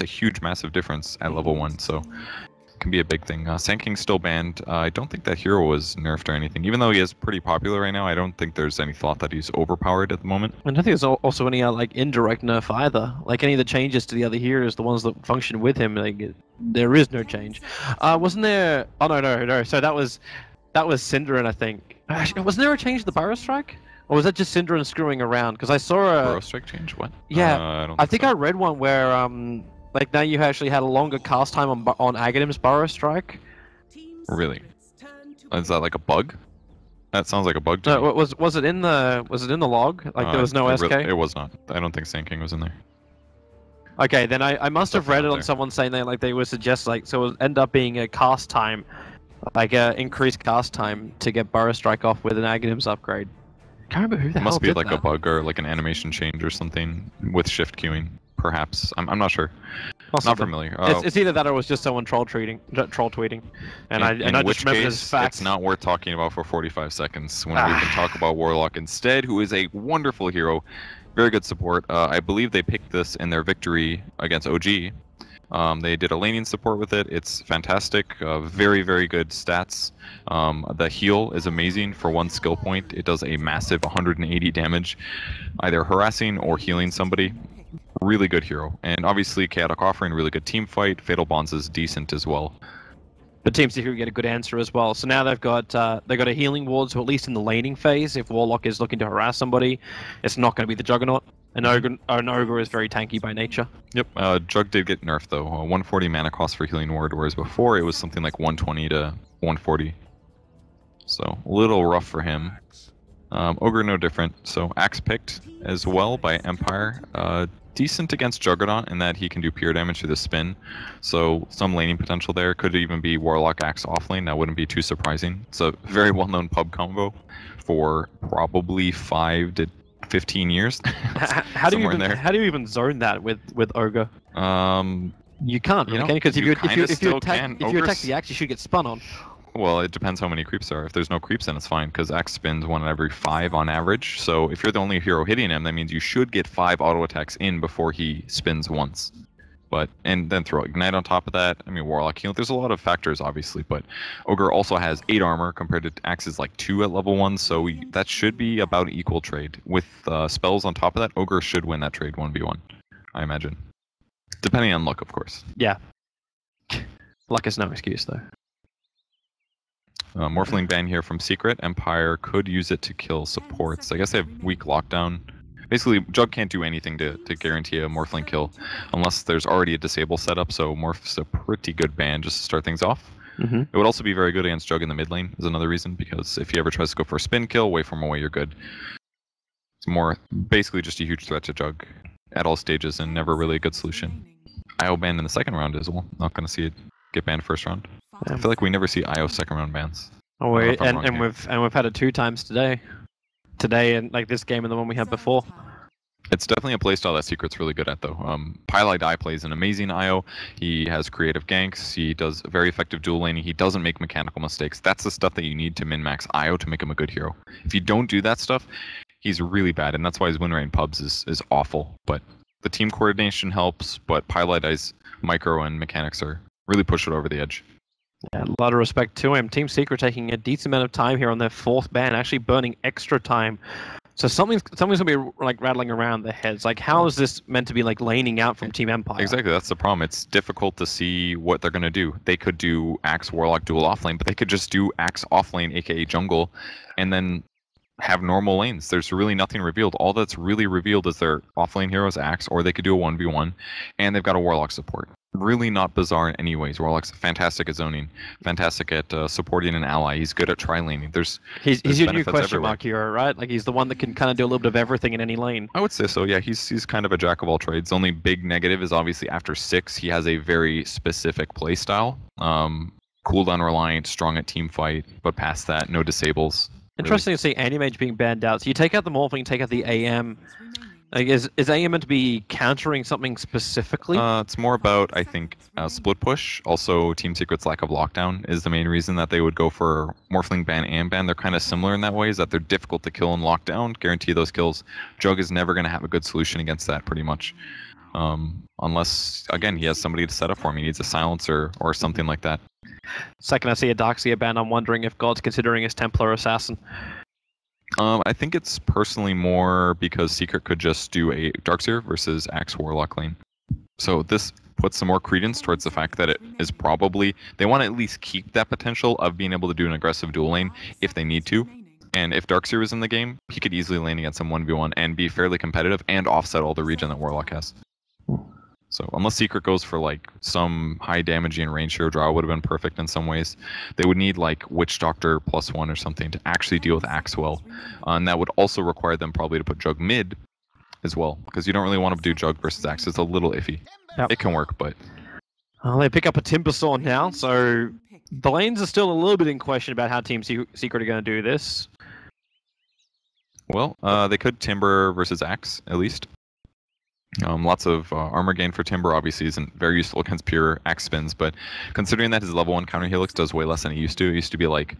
a huge, massive difference at level one. So it can be a big thing. Uh, Sand King's still banned. Uh, I don't think that hero was nerfed or anything. Even though he is pretty popular right now, I don't think there's any thought that he's overpowered at the moment. I don't think there's also any uh, like indirect nerf either. Like any of the changes to the other heroes, the ones that function with him, like there is no change. Uh, wasn't there? Oh no, no, no. So that was that was Synderen, I think. Actually, wasn't there a change to the Pyro Strike? Or was that just Synderen screwing around? Because I saw a. Burrow strike change? What? yeah, Uh, I. I think so. I read one where um like now you actually had a longer cast time on Bu- on Aghanim's Burrow Strike. Really? Is that like a bug? That sounds like a bug to No, me. was was it in the was it in the log? Like Uh, there was no it SK. re- it was not. I don't think Sand King was in there. Okay, then I, I must have read it on there. someone saying that like they would suggest like so it would end up being a cast time, like a increased cast time to get Burrow Strike off with an Aghanim's upgrade. Can't remember who the It hell must be did like a bug or like an animation change or something with shift queuing, perhaps. I'm, I'm not sure. Not Possibly. familiar. It's, Uh, it's either that or it was just someone troll tweeting, troll tweeting, and I and in I which just remember case, this fact. it's not worth talking about for 45 seconds when we Ah. can talk about Warlock instead, who is a wonderful hero, very good support. Uh, I believe they picked this in their victory against OG. Um, they did a laning support with it. It's fantastic. Uh, very, very good stats. Um, the heal is amazing for one skill point. It does a massive 180 damage, either harassing or healing somebody. Really good hero. And obviously, Chaotic Offering, really good team fight. Fatal Bonds is decent as well. The Team Secret get a good answer as well. So now they've got uh, they've got a healing ward, so at least in the laning phase, if Warlock is looking to harass somebody, it's not going to be the Juggernaut. An ogre, an ogre is very tanky by nature. Yep, uh, Jug did get nerfed though. Uh, 140 mana cost for healing ward, whereas before it was something like 120 to 140. So a little rough for him. Um, Ogre no different. So Axe picked as well by Empire. Uh, decent against Juggernaut in that he can do pure damage through the spin. So some laning potential there. Could even be Warlock Axe offlane. That wouldn't be too surprising. It's a very well-known pub combo for probably five to 15 years. How do you even there. how do you even zone that with with ogre? Um, You can't, You really, know, can Because if you you, if you if you attack if you attack the axe, you should get spun on. Well, it depends how many creeps there are. If there's no creeps, then it's fine because Axe spins one in every five on average. So if you're the only hero hitting him, that means you should get five auto attacks in before he spins once. But and then throw ignite on top of that. I mean, Warlock heal. There's a lot of factors, obviously, but Ogre also has eight armor compared to Axe's like two at level one. So we, that should be about equal trade with uh, spells on top of that. Ogre should win that trade one v one, I imagine, depending on luck, of course. Yeah. Luck is no excuse though. Uh, Morphling ban here from Secret. Empire could use it to kill supports. I guess they have weak lockdown. Basically, Jug can't do anything to, to guarantee a Morphling kill unless there's already a disable setup, so Morph's a pretty good ban just to start things off. Mm-hmm. It would also be very good against Jug in the mid lane, is another reason, because if he ever tries to go for a spin kill, away from away, you're good. It's more basically just a huge threat to Jug at all stages and never really a good solution. IO banned in the second round as well. Not going to see it get banned first round. I feel like we never see IO second round bans. Oh, know we, if I'm and, and here. we've and we've had it two times today. Today and like this game and the one we had before. It's definitely a playstyle that Secret's really good at, though. Um, pieliedie plays an amazing IO. He has creative ganks. He does very effective dual laning. He doesn't make mechanical mistakes. That's the stuff that you need to min max IO to make him a good hero. If you don't do that stuff, he's really bad, and that's why his win rate in pubs is, is awful. But the team coordination helps, but pieliedie's micro and mechanics are really push it over the edge. Yeah, a lot of respect to him. Team Secret taking a decent amount of time here on their fourth ban, actually burning extra time. So something's something's gonna be like rattling around their heads. Like, how is this meant to be like laning out from Team Empire? Exactly, that's the problem. It's difficult to see what they're gonna do. They could do Axe Warlock dual offlane, but they could just do Axe offlane, aka jungle, and then have normal lanes. There's really nothing revealed. All that's really revealed is their offlane heroes Axe, or they could do a one v one, and they've got a Warlock support. Really not bizarre in any ways. Warlock's fantastic at zoning, fantastic at uh, supporting an ally. He's good at tri laning. There's, He's, There's he's your new question everywhere. mark hero, right? Like he's the one that can kind of do a little bit of everything in any lane. I would say so. Yeah, he's he's kind of a jack of all trades. The only big negative is obviously after six, he has a very specific play style. Um, cooldown reliant, strong at team fight, but past that, no disables. Really. Interesting to see Anti-Mage being banned out. So you take out the Morphling, take out the AM. Like, is is AM meant to be countering something specifically? Uh, it's more about I think uh, split push. Also, Team Secret's lack of lockdown is the main reason that they would go for Morphling ban and ban. They're kind of similar in that way, is that they're difficult to kill in lockdown. Guarantee those kills. Jug is never going to have a good solution against that, pretty much. Um, unless again he has somebody to set up for him. He needs a silencer or something like that. Second, I see a Darkseer ban. I'm wondering if God's considering his Templar Assassin. Um, I think it's personally more because Secret could just do a Darkseer versus Axe Warlock lane. So this puts some more credence towards the fact that it is probably they want to at least keep that potential of being able to do an aggressive dual lane if they need to. And if Darkseer is in the game, he could easily lane against some 1v1 and be fairly competitive and offset all the regen that Warlock has. So unless Secret goes for like some high damaging range hero draw would have been perfect in some ways. They would need like Witch Doctor plus one or something to actually deal with Axe well. Uh, and that would also require them probably to put Jug mid as well. Because you don't really want to do Jug versus Axe. It's a little iffy. Yep. It can work, but Well, they pick up a Timbersaw now, so the lanes are still a little bit in question about how Team Se- Secret are going to do this. Well, uh, they could Timber versus Axe, at least. Um, lots of uh, armor gain for Timber, obviously, isn't very useful against pure Axe spins, but considering that his level 1 counter helix does way less than it used to, it used to be like,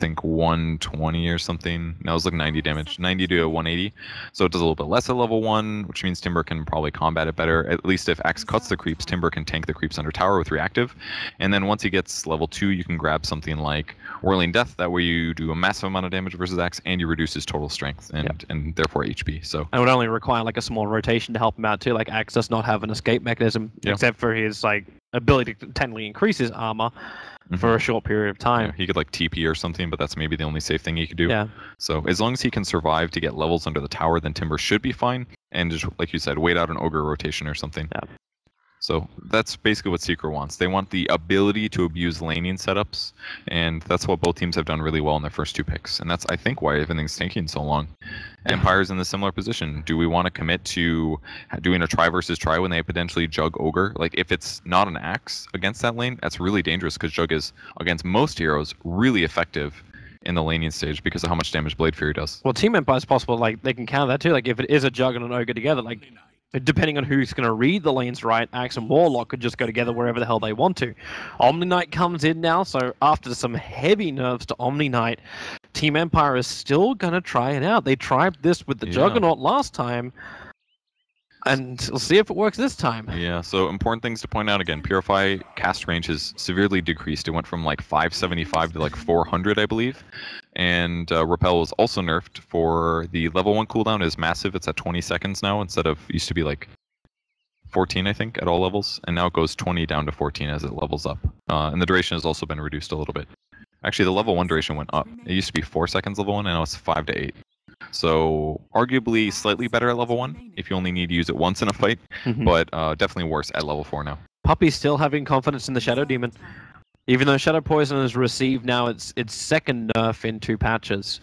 think 120 or something. Now it's like 90 damage, 90 to 180. So it does a little bit less at level 1, which means Timber can probably combat it better. At least if Axe cuts the creeps, Timber can tank the creeps under tower with reactive. And then once he gets level 2, you can grab something like Whirling Death. That way you do a massive amount of damage versus Axe, and you reduce his total strength and, Yep. and therefore HP. So And would only require like a small rotation to help him out too. Like Axe does not have an escape mechanism Yeah. except for his like ability to technically increase his armor for mhm. a short period of Yeah, time. he could like TP or something, but that's maybe the only safe thing he could do. Yeah. So as long as he can survive to get levels under the tower, then Timber should be fine. And just like you said, wait out an ogre rotation or something. Yeah. So that's basically what Secret wants. They want the ability to abuse laning setups, and that's what both teams have done really well in their first two picks. And that's I think why everything's taking so long. Empire's in a similar position. Do we want to commit to doing a try versus try when they potentially jug ogre? Like if it's not an axe against that lane, that's really dangerous because jug is against most heroes really effective in the laning stage because of how much damage Blade Fury does. Well, Team Empire is possible. Like they can counter that too. Like if it is a Jug and an Ogre together, like depending on who's going to read the lanes right, Axe and Warlock could just go together wherever the hell they want to. Omni Knight comes in now, so after some heavy nerves to Omni Knight, Team Empire is still going to try it out. They tried this with the Yeah. Juggernaut last time, and we'll see if it works this time. Yeah, so important things to point out again. Purify cast range has severely decreased. It went from like 575 to like 400, I believe. And uh, Repel was also nerfed for the level 1 cooldown is massive. It's at 20 seconds now instead of used to be like 14, I think, at all levels. And now it goes 20 down to 14 as it levels up. Uh, and the duration has also been reduced a little bit. Actually, the level 1 duration went up. It used to be 4 seconds level 1, and now it's 5 to 8. So, arguably slightly better at level 1 if you only need to use it once in a fight Mhm. but uh, definitely worse at level four now. Puppey's still having confidence in the Shadow Demon. Even though Shadow Poison has received now its its second nerf in two patches.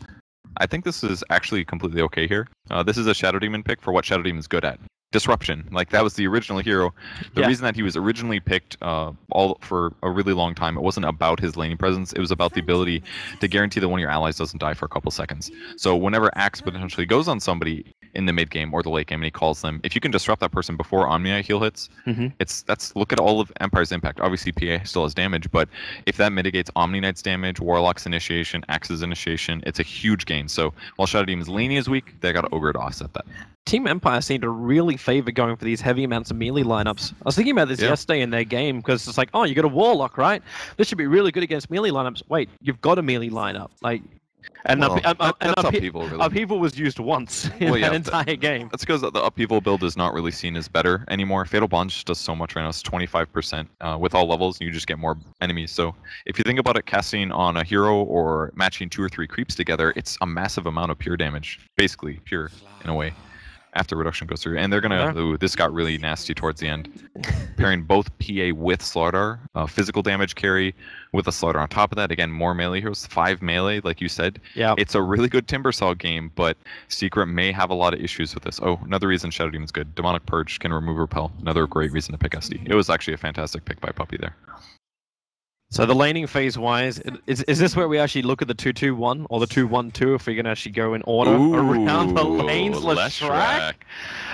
I think this is actually completely okay here. Uh, this is a Shadow Demon pick for what Shadow Demon's good at. Disruption. Like that was the original hero. The Yeah. reason that he was originally picked uh, all for a really long time, it wasn't about his laning presence. It was about the ability to guarantee that one of your allies doesn't die for a couple seconds. So whenever Axe potentially goes on somebody in the mid game or the late game and he calls them, if you can disrupt that person before Omni heal hits, Mhm. it's that's look at all of Empire's impact. Obviously, PA still has damage, but if that mitigates Omni Knight's damage, Warlock's initiation, Axe's initiation, it's a huge gain. So while Shadow Demon's laning is weak, they got Ogre to offset that. Team Empire seem to really favor going for these heavy amounts of melee lineups. I was thinking about this Yeah. yesterday in their game because it's like, oh, you got a Warlock, right? This should be really good against melee lineups. Wait, you've got a melee lineup, like, and Well, up, up, that- and that's up, upheaval, really. upheaval was used once in Well, yeah, that th- entire game. That's because the upheaval build is not really seen as better anymore. Fatal Bond just does so much right now. It's 25% uh, with all levels, and you just get more enemies. So if you think about it, casting on a hero or matching two or three creeps together, it's a massive amount of pure damage, basically pure in a way. After reduction goes through, and they're gonna. Ooh, this got really nasty towards the end. Pairing both PA with Slardar, uh, physical damage carry with a Slardar on top of that. Again, more melee heroes, five melee, like you said. Yeah, It's a really good Timbersaw game, but Secret may have a lot of issues with this. Oh, another reason Shadow Demon's good. Demonic Purge can remove Repel. Another great reason to pick SD. It was actually a fantastic pick by Puppey there. So the laning phase wise, is, is this where we actually look at the 2 2 1 or the 2 1 2 if we can actually go in order around the lanes? Leshrac?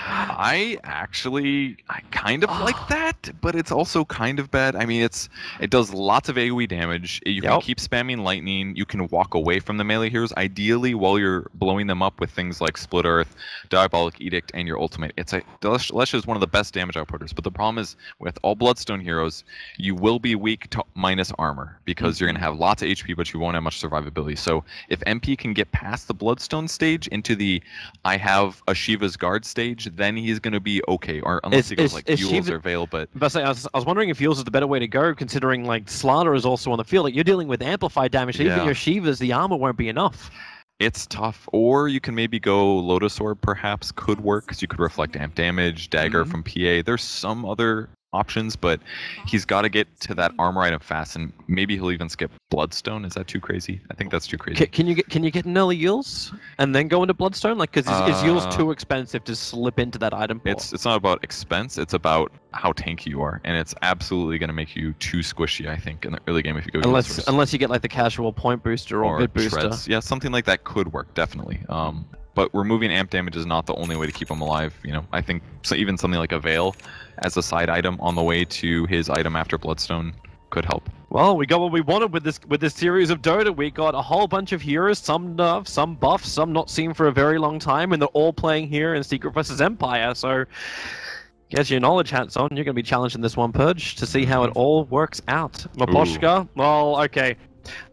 I actually I kind of like Ah. that, but it's also kind of bad. I mean, it's it does lots of AoE damage. You can keep spamming lightning. You can walk away from the melee heroes, ideally while you're blowing them up with things like Split Earth, Diabolic Edict, and your ultimate. It's a Lesh, Lesh is one of the best damage outputters, but the problem is with all Bloodstone heroes, you will be weak to minus armor because you're gonna have lots of HP, but you won't have much survivability. So if MP can get past the Bloodstone stage into the I have a Shiva's Guard stage, then he's gonna be okay. Or unless Is- he goes is- like is Fuels Shiva- or Veil, but But I was, I was- I was wondering if yours is the better way to go, considering like Slardar is also on the field. Like you're dealing with amplified damage. So even your Shivas, the armor won't be enough. it's tough. Or you can maybe go Lotus Orb, perhaps could work because you could reflect amp damage, dagger Mhm. from PA. There's some other options, but he's got to get to that armor item fast, and maybe he'll even skip Bloodstone. Is that too crazy? I think that's too crazy. Can, can you get can you get an early Euls and then go into Bloodstone? Like, because is, is Euls Uh, too expensive to slip into that item? pool? It's it's not about expense. It's about how tanky you are, and it's absolutely going to make you too squishy. I think in the early game if you go unless Euls unless you get like the casual point booster or, or bit booster. shreds. Yeah, something like that could work definitely. Um, but removing amp damage is not the only way to keep him alive. You know, I think so even something like a veil as a side item on the way to his item after Bloodstone could help. Well, we got what we wanted with this with this series of Dota. We got a whole bunch of heroes, some nerfs, some buffs, some not seen for a very long time, and they're all playing here in Secret vs Empire. So, get your knowledge hats on. You're going to be challenged in this one, Purge, to see how it all works out. Miposhka, well, okay.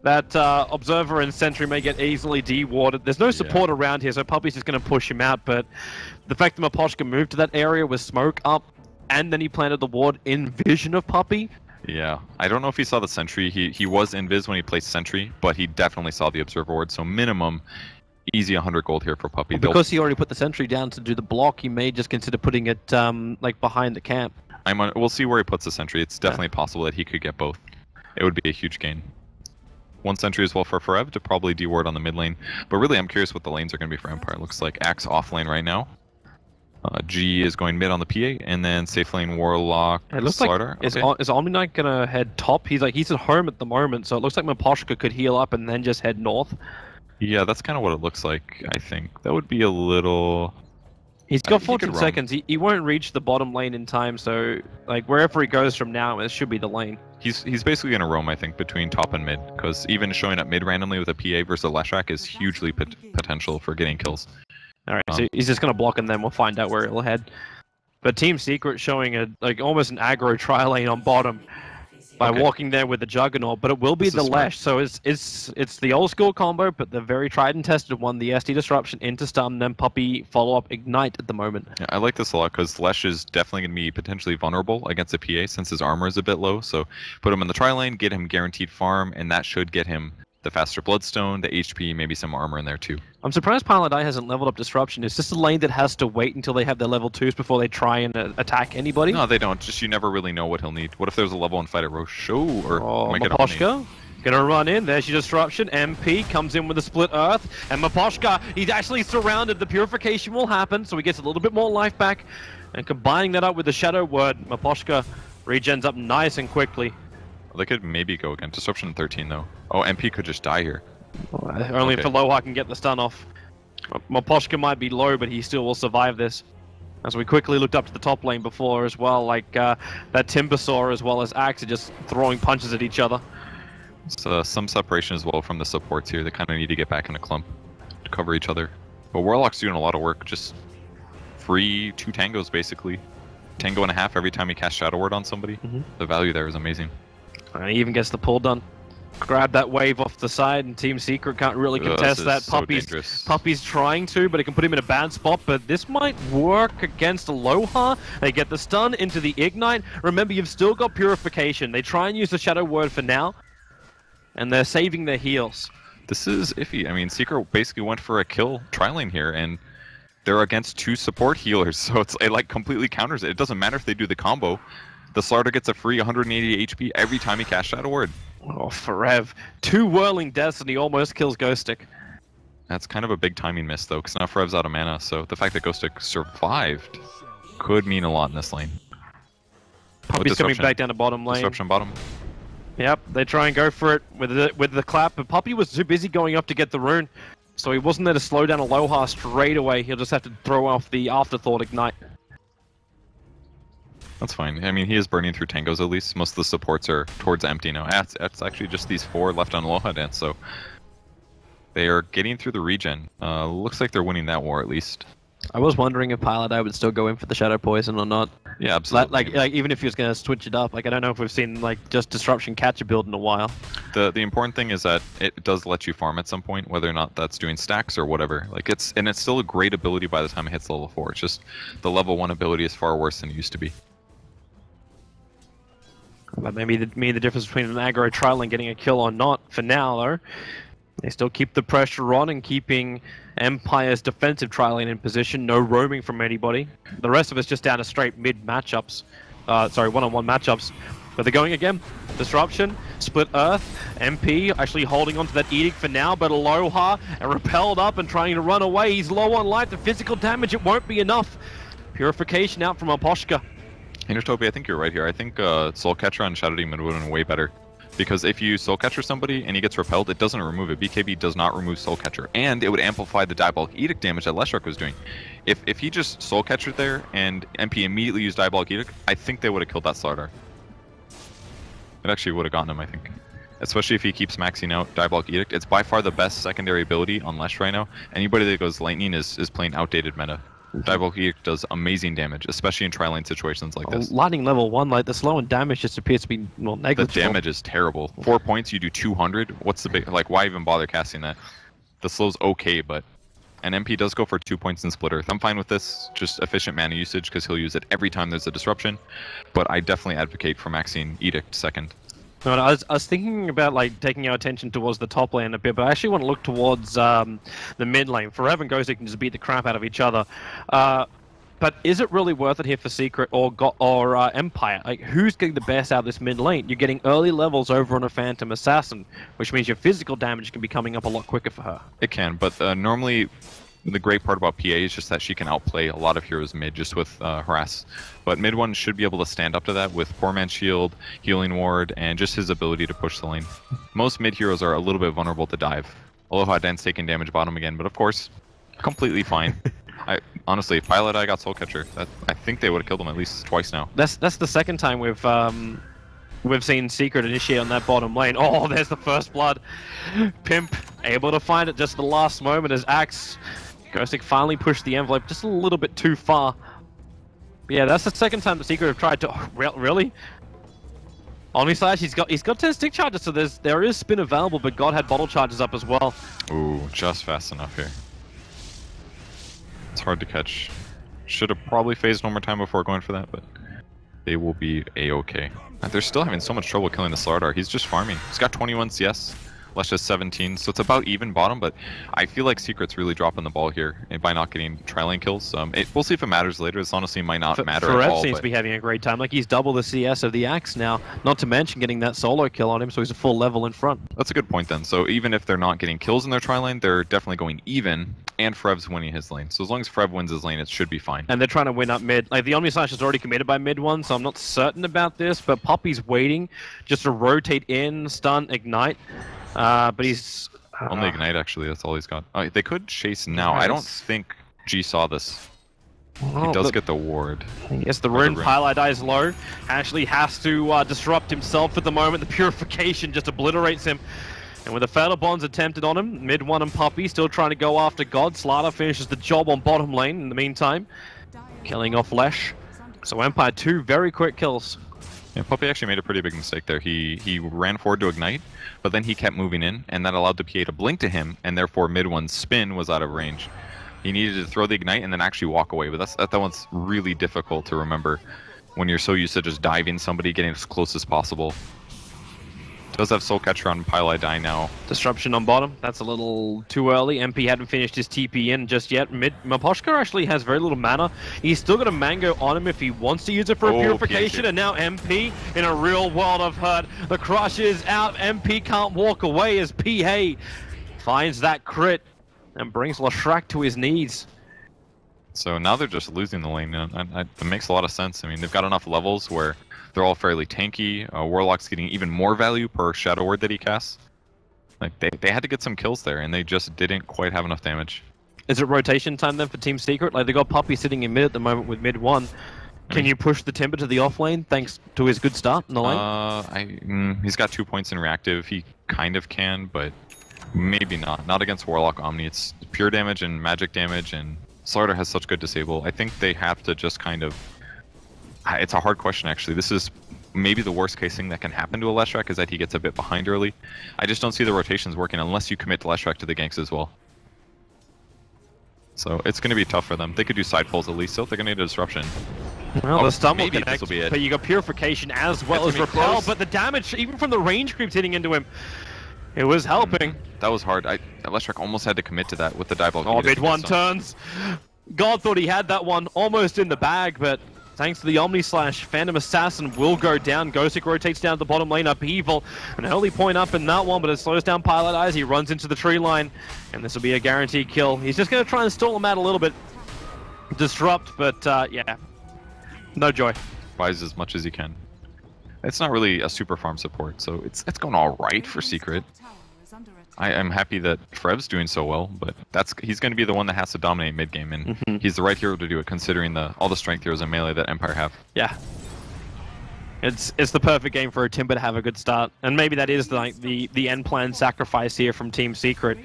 That uh, Observer and Sentry may get easily de-warded. There's no support around here, so Puppey's just going to push him out. But the fact that Miposhka moved to that area with smoke up, and then he planted the ward in vision of Puppey, Yeah, I don't know if he saw the sentry. He he was invis when he placed sentry, but he definitely saw the observer ward. So minimum, easy 100 gold here for Puppey. They'll- Because he already put the sentry down to do the block, he may just consider putting it um like behind the camp. I'm on, we'll see where he puts the sentry. It's definitely possible that he could get both. It would be a huge gain. One sentry as well for Forev to probably deward on the mid lane. But really, I'm curious what the lanes are going to be for Empire. Looks like Axe off lane right now. Uh, G is going mid on the PA, and then safe lane Warlock. It looks Slardar. like is, okay. Is Omni Knight gonna head top? He's like he's at home at the moment, so it looks like Miposhka could heal up and then just head north. Yeah, that's kind of what it looks like. I think that would be a little. He's got think he 14 seconds. He, he won't reach the bottom lane in time, so like wherever he goes from now, it should be the lane. He's he's basically going to roam, I think, between top and mid, because even showing up mid randomly with a PA versus a Leshrac is hugely pot- potential for getting kills. All right, so Um, he's just gonna block and then we'll find out where he'll head. But Team Secret showing a like almost an aggro tri lane on bottom by Okay. walking there with the Juggernaut, but it will be This the. Lash. So it's it's it's the old school combo, but the very tried and tested one: the SD disruption into stun, then Puppey follow up ignite at the moment. Yeah, I like this a lot because Lesh is definitely going to be potentially vulnerable against a PA since his armor is a bit low. So put him in the tri lane, get him guaranteed farm, and that should get him the faster Bloodstone, the HP, maybe some armor in there too. I'm surprised pieliedie hasn't leveled up disruption. Is this a lane that has to wait until they have their level twos before they try and uh, attack anybody? No, they don't. Just you never really know what he'll need. What if there's a level one fight at Roche? Or Oh, am I getting? Miposhka. Gonna run in, there's your disruption. MP comes in with a split earth, and Miposhka, he's actually surrounded. The purification will happen, so he gets a little bit more life back. And combining that up with the shadow word, Miposhka regens up nice and quickly. They could maybe go again. Disruption 13 though. Oh, MP could just die here. Only Okay. if Aloha can get the stun off. Miposhka might be low, but he still will survive this. As we quickly looked up to the top lane before as well, like uh, that Timbersaw as well as Axe are just throwing punches at each other. So some separation as well from the supports here. They kind of need to get back in a clump to cover each other. But Warlock's doing a lot of work. Just free two tangos basically. Tango and a half every time he casts Shadow Word on somebody. Mhm. The value there is amazing. And he even gets the pull done. Grab that wave off the side, and Team Secret can't really contest this that. so Puppey's dangerous. Puppey's trying to, but it can put him in a bad spot. But this might work against Aloha. They get the stun into the ignite. Remember, you've still got purification. They try and use the shadow word for now, and they're saving their heals. This is iffy. I mean, Secret basically went for a kill trialing here, and they're against two support healers, so it's it like completely counters it. It doesn't matter if they do the combo. The Slardar gets a free 180 HP every time he casts Shadow Word. Oh, Forev. Two whirling deaths, and he almost kills Ghostik. That's kind of a big timing miss, though, because now Forev's out of mana, so the fact that Ghostik survived could mean a lot in this lane. Puppey's coming back down to bottom lane. Disruption bottom. Yep, they try and go for it with the with the clap, but Puppey was too busy going up to get the rune, so he wasn't there to slow down Aloha straight away. He'll just have to throw off the afterthought ignite. That's fine. I mean, he is burning through tangos at least. Most of the supports are towards empty now. It's, it's actually just these four left on Aloha Dance, so they are getting through the region. Uh, looks like they're winning that war at least. I was wondering if pieliedie would still go in for the Shadow Poison or not. Yeah, absolutely. Like, like, even if he was going to switch it up, like I don't know if we've seen like just Disruption catch a build in a while. The the important thing is that it does let you farm at some point, whether or not that's doing stacks or whatever. Like it's and it's still a great ability by the time it hits level four. It's just the level one ability is far worse than it used to be. But maybe the, maybe the difference between an aggro trial and getting a kill or not for now, though, they still keep the pressure on and keeping Empire's defensive trial in position. No roaming from anybody. The rest of us just down to straight mid matchups. Uh, sorry, one-on-one matchups. But they're going again. Disruption, Split Earth, MP actually holding on to that Edict for now, but Aloha and repelled up and trying to run away. He's low on life. The physical damage, it won't be enough. Purification out from Aposhka. Intertopia, I think you're right here. I think uh, Soul Catcher on Shadow Demon would have been way better. Because if you Soul Catcher somebody and he gets repelled, it doesn't remove it. BKB does not remove Soul Catcher. And it would amplify the Diabolic Edict damage that Leshrac was doing. If if he just Soul Catcher there and MP immediately used Diabolic Edict, I think they would have killed that Slardar. It actually would have gotten him, I think. Especially if he keeps maxing out Diabolic Edict. It's by far the best secondary ability on Lesh right now. Anybody that goes Lightning is, is playing outdated meta. Diabolic Edict does amazing damage, especially in tri-lane situations like this. Lightning level 1, like the slow and damage just appears to be well, negligible. The damage is terrible. Four points, you do 200. What's the big, like, why even bother casting that? The slow's okay, but an MP does go for two points in Split Earth. I'm fine with this, just efficient mana usage because he'll use it every time there's a disruption. But I definitely advocate for maxing Edict second. No, I was, I was thinking about like taking our attention towards the top lane a bit, but I actually want to look towards um, the mid lane. Forever and you can just beat the crap out of each other. Uh, but is it really worth it here for Secret or Go or uh, Empire? Like, who's getting the best out of this mid lane? You're getting early levels over on a Phantom Assassin, which means your physical damage can be coming up a lot quicker for her. It can, but uh, normally the great part about PA is just that she can outplay a lot of heroes mid just with uh, harass. But mid one should be able to stand up to that with Poor Man Shield, Healing Ward, and just his ability to push the lane. Most mid heroes are a little bit vulnerable to dive. Aloha Dance taking damage bottom again, but of course, completely fine. I honestly, if I got Soul Catcher, that, I think they would have killed him at least twice now. That's that's the second time we've um, we've seen Secret initiate on that bottom lane. Oh, there's the first blood. Pimp able to find it just the last moment as Axe Ghostik finally pushed the envelope just a little bit too far. But yeah, that's the second time the Secret have tried to. Oh, really? Omni Slash, he's got he's got 10 stick charges, so there's there is spin available, but God had bottle charges up as well. Ooh, just fast enough here. It's hard to catch. Should have probably phased one more time before going for that, but they will be a-okay. They're still having so much trouble killing the Slardar. He's just farming. He's got 21 CS. Let's just 17, so it's about even bottom, but I feel like Secret's really dropping the ball here by not getting tri-lane kills. Um, it, we'll see if it matters later. This honestly might not matter Forev at all. seems but... to be having a great time. Like, he's double the CS of the Axe now, not to mention getting that solo kill on him, so he's a full level in front. That's a good point then. So even if they're not getting kills in their tri-lane, they're definitely going even, and Forev's winning his lane. So as long as Forev wins his lane, it should be fine. And they're trying to win up mid. Like, the Omni Slash is already committed by mid one, so I'm not certain about this, but Puppey's waiting just to rotate in, stun, ignite. Uh, but he's uh, only ignite. Actually, that's all he's got. Uh, they could chase now. I don't think G saw this. Well, he does the, get the ward. Yes, the rune highlight dies low. Ashley has to uh, disrupt himself at the moment. The purification just obliterates him. And with the Fatal Bonds attempted on him, mid one and Puppey still trying to go after God. Slardar finishes the job on bottom lane in the meantime, killing off Lesh. So Empire two very quick kills. Yeah, Puppey actually made a pretty big mistake there. He he ran forward to ignite, but then he kept moving in, and that allowed the PA to blink to him, and therefore mid one's spin was out of range. He needed to throw the ignite and then actually walk away, but that's that, that one's really difficult to remember when you're so used to just diving somebody, getting as close as possible. Does have Soul Catcher on pieliedie now. Disruption on bottom. That's a little too early. MP hadn't finished his TP in just yet. Mid Miposhka actually has very little mana. He's still got a Mango on him if he wants to use it for a oh, purification. And now MP in a real world of hurt. The crush is out. MP can't walk away as PA finds that crit and brings Leshrac to his knees. So now they're just losing the lane. And, it makes a lot of sense. I mean, they've got enough levels where They're all fairly tanky. Uh, Warlock's getting even more value per Shadow Word that he casts. Like they, they had to get some kills there, and they just didn't quite have enough damage. Is it rotation time then for Team Secret? Like they got Puppey sitting in mid at the moment with mid one. Can you push the Timber to the off lane thanks to his good start in the lane? Uh, I mm, he's got two points in reactive. He kind of can, but maybe not. Not against Warlock Omni. It's pure damage and magic damage, and Slardar has such good disable. I think they have to just kind of. It's a hard question actually. This is maybe the worst case thing that can happen to a Leshrac is that he gets a bit behind early. I just don't see the rotations working unless you commit Leshrac to the ganks as well. So it's going to be tough for them. They could do side pulls at least, so they're going to need a disruption. Well, Oh, the stun will maybe this'll be it. but you got Purification as well as Repel, close. but the damage, even from the range creeps hitting into him, it was mm-hmm. helping. That was hard. I Leshrac almost had to commit to that with the diabolic. Oh, mid one turns. God thought he had that one almost in the bag, but thanks to the Omni Slash, Phantom Assassin will go down. Ghostik rotates down to the bottom lane, upheaval. An early point up in that one, but it slows down Pilot Eyes. He runs into the tree line, and this will be a guaranteed kill. He's just going to try and stall him out a little bit. Disrupt, but uh, yeah. No joy. buys as much as he can. It's not really a super farm support, so it's it's going all right for Secret. I am happy that Forev's doing so well, but that's he's going to be the one that has to dominate mid game, and Mhm. he's the right hero to do it, considering the all the strength heroes in melee that Empire have. Yeah. It's it's the perfect game for a Timber to have a good start, and maybe that is like the the end plan sacrifice here from Team Secret.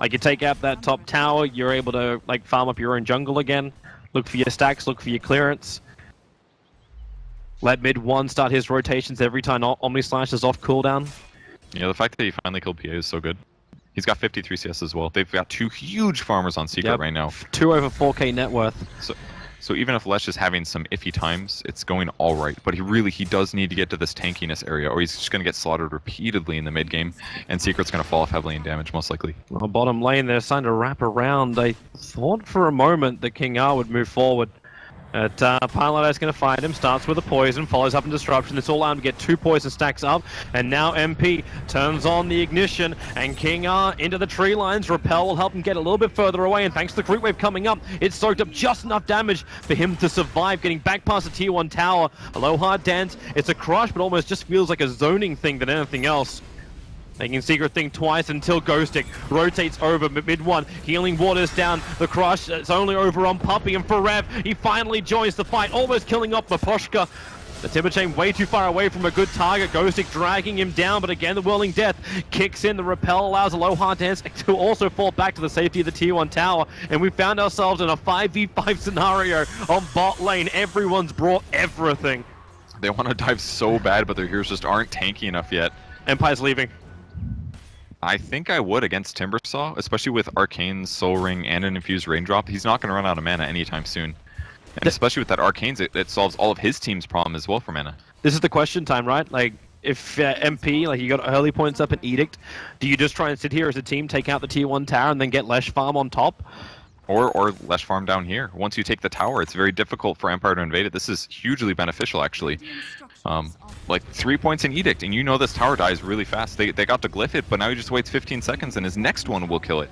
Like you take out that top tower, you're able to like farm up your own jungle again. Look for your stacks, look for your clearance. Let mid one start his rotations every time Omni Slash is off cooldown. You know, the fact that he finally killed PA is so good. He's got 53 CS as well. They've got two huge farmers on Secret Yep. right now. Two over 4k net worth. So, so even if Lesh is having some iffy times, it's going all right. But he really he does need to get to this tankiness area, or he's just going to get slaughtered repeatedly in the mid game, and Secret's going to fall off heavily in damage most likely. Well, bottom lane, they're starting to wrap around. I thought for a moment that King R would move forward. But uh, Pilot is going to find him, starts with a poison, follows up in disruption. It's all him to get two poison stacks up. And now MP turns on the ignition, and King R into the tree lines. Repel will help him get a little bit further away. And thanks to the creep wave coming up, it soaked up just enough damage for him to survive, getting back past the tier 1 tower. Aloha dance. It's a crush, but almost just feels like a zoning thing than anything else. Making Secret Thing twice until Ghostik rotates over mid one. Healing waters down the crush. It's only over on Puppey and Forev. He finally joins the fight, almost killing off Miposhka. The Timber Chain way too far away from a good target. Ghostik dragging him down, but again, the Whirling Death kicks in. The Repel allows Aloha Dance to also fall back to the safety of the Tier 1 tower. And we found ourselves in a 5v5 scenario on bot lane. Everyone's brought everything. They want to dive so bad, but their heroes just aren't tanky enough yet. Empire's leaving. I think I would against Timbersaw, especially with Arcane, Soul Ring, and an Infused Raindrop. He's not going to run out of mana anytime soon. And The- especially with that Arcanes, it, it solves all of his team's problem as well for mana. this is the question time, right? Like, if uh, MP, like you got early points up in Edict, do you just try and sit here as a team, take out the tier one tower, and then get Lesh farm on top? Or or Lesh Farm down here. Once you take the tower, it's very difficult for Empire to invade it. This is hugely beneficial, actually. Um, like three points in Edict, and you know this tower dies really fast. They, they got to glyph it, but now he just waits 15 seconds, and his next one will kill it.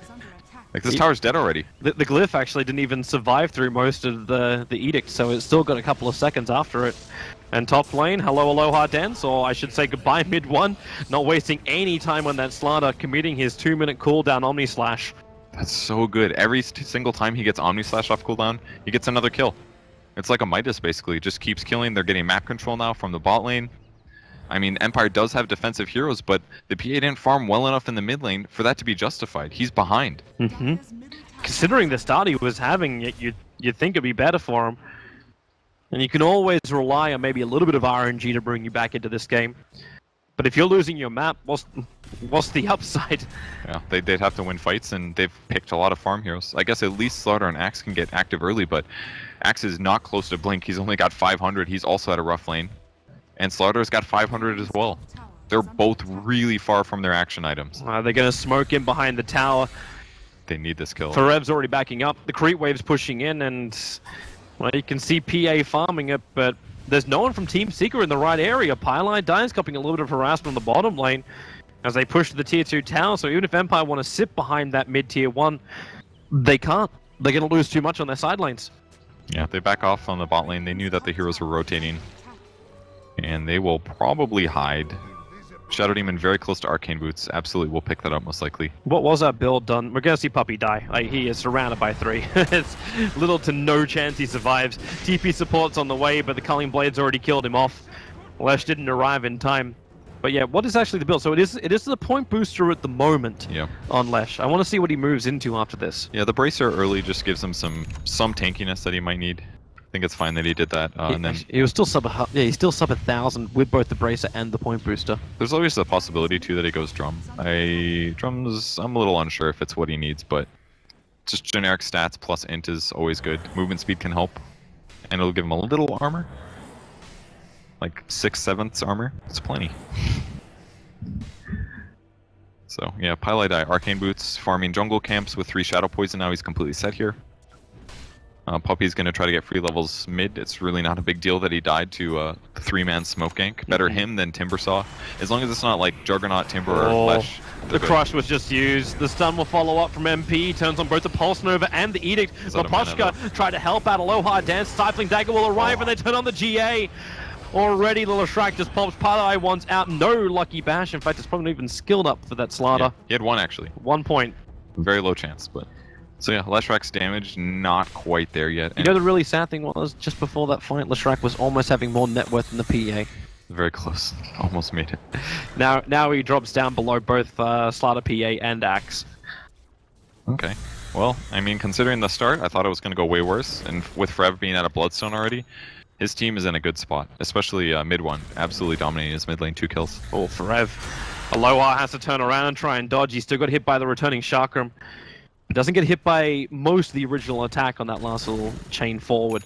Like this tower's dead already. The, the glyph actually didn't even survive through most of the the Edict, so it's still got a couple of seconds after it. And top lane, hello aloha dance, or I should say goodbye mid one, not wasting any time on that Slardar, committing his two minute cooldown Omni Slash. That's so good. Every single time he gets Omni Slash off cooldown, he gets another kill. It's like a Midas basically. Just keeps killing. They're getting map control now from the bot lane. I mean, Empire does have defensive heroes, but the PA didn't farm well enough in the mid lane for that to be justified. He's behind. hmm Considering the start he was having, y- you you'd think it'd be better for him. And you can always rely on maybe a little bit of RNG to bring you back into this game. But if you're losing your map, what's what's the upside? Yeah, they, they'd have to win fights, and they've picked a lot of farm heroes. I guess at least Slardar and Axe can get active early, but Axe is not close to Blink. He's only got 500. He's also at a rough lane. And Slardar's got 500 as well. They're both really far from their action items. Uh, they're going to smoke in behind the tower. They need this kill. Forev's already backing up. The creep wave's pushing in, and well, you can see PA farming it, but there's no one from Team Secret in the right area. Pylite Dine's copying a little bit of harassment on the bottom lane as they push to the tier 2 tower. So even if Empire want to sit behind that mid tier 1, they can't. They're going to lose too much on their side lanes. Yeah, they back off on the bot lane. They knew that the heroes were rotating. And they will probably hide. Shadow Demon very close to Arcane Boots. Absolutely will pick that up most likely. What was that build done? We're gonna see Puppey die. Like he is surrounded by three. it's little to no chance he survives. TP support's on the way, but the Culling Blade's already killed him off. Lesh didn't arrive in time. But yeah, what is actually the build? So it is it is the point booster at the moment Yeah. on Lesh. I want to see what he moves into after this. Yeah, the Bracer early just gives him some some tankiness that he might need. I think it's fine that he did that. Uh, he, and then he was still sub a yeah, he's still sub a thousand with both the bracer and the point booster. there's always the possibility too that he goes drum. I drums. I'm a little unsure if it's what he needs, but just generic stats plus int is always good. Movement speed can help, and it'll give him a little armor, like six sevenths armor. It's plenty. So yeah, pieliedie, Arcane Boots, farming jungle camps with three Shadow Poison. Now he's completely set here. Uh, Puppey's gonna try to get free levels mid. It's really not a big deal that he died to uh, three-man smoke gank. Better Mhm. him than Timbersaw, as long as it's not like Juggernaut, Timber, or Oh, Flesh. The good. crush was just used. The stun will follow up from MP. Turns on both the Pulse Nova and the Edict. Is that a mana, Miposhka tried to help out Aloha Dance. Stifling Dagger will arrive and they turn on the GA. Already, Leshrac just pops Palai once out. No Lucky Bash. In fact, it's probably not even skilled up for that Yeah, Slardar. he had one actually, One point. very low chance, but so yeah, Leshrac's damage not quite there yet. You know the really sad thing was, just before that fight, Leshrac was almost having more net worth than the PA. very close, almost made it. Now, now he drops down below both uh, Slardar PA and Axe. Okay. Well, I mean, considering the start, I thought it was going to go way worse. And with Forev being out of Bloodstone already, his team is in a good spot, especially uh, mid one. Absolutely dominating his mid lane, two kills. Oh, Forev. Aloha has to turn around and try and dodge. He still got hit by the returning Chakram. Doesn't get hit by most of the original attack on that last little chain forward.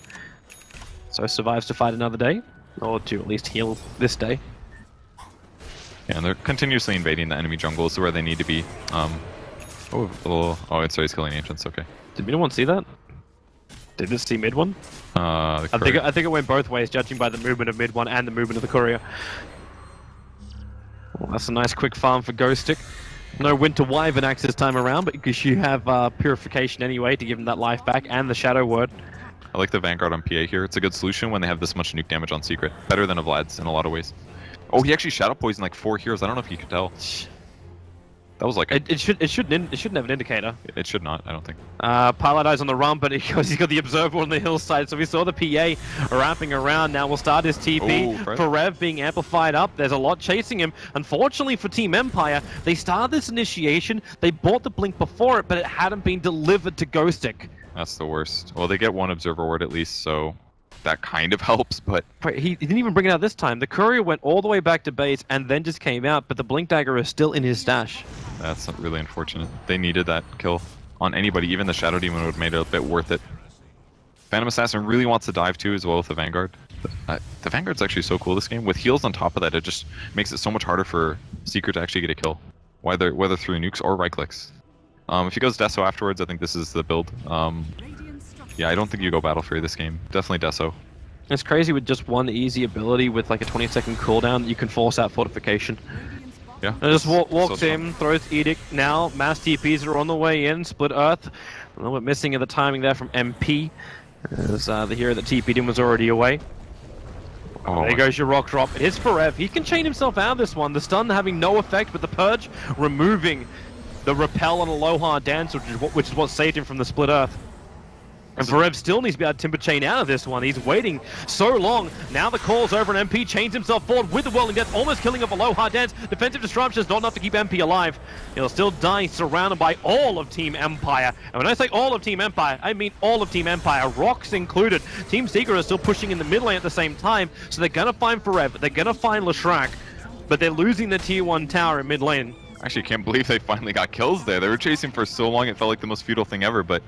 So survives to fight another day, or to at least heal this day. Yeah, and they're continuously invading the enemy jungles where they need to be. Um, oh, oh, oh, it's he's killing ancients. Okay. Did anyone see that? Did this see mid one? Uh, I think I think it went both ways, judging by the movement of mid one and the movement of the courier. Well, that's a nice quick farm for Ghost Stick. No Winter Wyvern axe this time around, but because you have uh, Purification anyway to give him that life back, and the Shadow Word. I like the Vanguard on PA here. It's a good solution when they have this much nuke damage on Secret. Better than a Vlad's in a lot of ways. Oh, he actually Shadow Poisoned like four heroes. I don't know if you could tell. That was like a, It, it should it shouldn't it shouldn't have an indicator. it should not. I don't think. Uh, Paladin's on the run, but because he's got the Observer on the hillside, so we saw the PA wrapping around. Now we'll start his TP. Oh, Fred. Being amplified up. There's a lot chasing him. Unfortunately for Team Empire, they started this initiation. They bought the blink before it, but it hadn't been delivered to Ghostik. That's the worst. Well, they get one Observer Ward at least, so that kind of helps. But he, he didn't even bring it out this time. The courier went all the way back to base and then just came out, but the blink dagger is still in his stash. that's really unfortunate. They needed that kill on anybody. Even the Shadow Demon would have made it a bit worth it. Phantom Assassin really wants to dive too, as well with the Vanguard. Uh, the Vanguard's actually so cool this game. With heals on top of that, it just makes it so much harder for Secret to actually get a kill, whether whether through nukes or right clicks. Um, if he goes Deso afterwards, I think this is the build. Um, yeah, I don't think you go Battle Fury this game. Definitely Deso. It's crazy with just one easy ability with like a 20 second cooldown, you can force out fortification. Yeah. And just wa- so walks strong. in, throws Edict. Now, mass TPs are on the way in. Split Earth. A little bit missing of the timing there from MP. As uh, the hero that TP'd him was already away. Oh, there goes your rock drop. It is Forev. He can chain himself out of this one. The stun having no effect, but the purge removing the repel on Aloha dance, which is what, which is what saved him from the split earth. And Forev still needs to be able to timber chain out of this one. He's waiting so long. Now the call's over and MP chains himself forward with the Whirling Death, almost killing off Aloha Dance. Defensive disruption is not enough to keep MP alive. He'll still die surrounded by all of Team Empire. And when I say all of Team Empire, I mean all of Team Empire, Rocks included. Team Secret are still pushing in the mid lane at the same time, so they're gonna find Forev, they're gonna find Leshrac, but they're losing the tier 1 tower in mid lane. Actually, can't believe they finally got kills there. They were chasing for so long, it felt like the most futile thing ever, but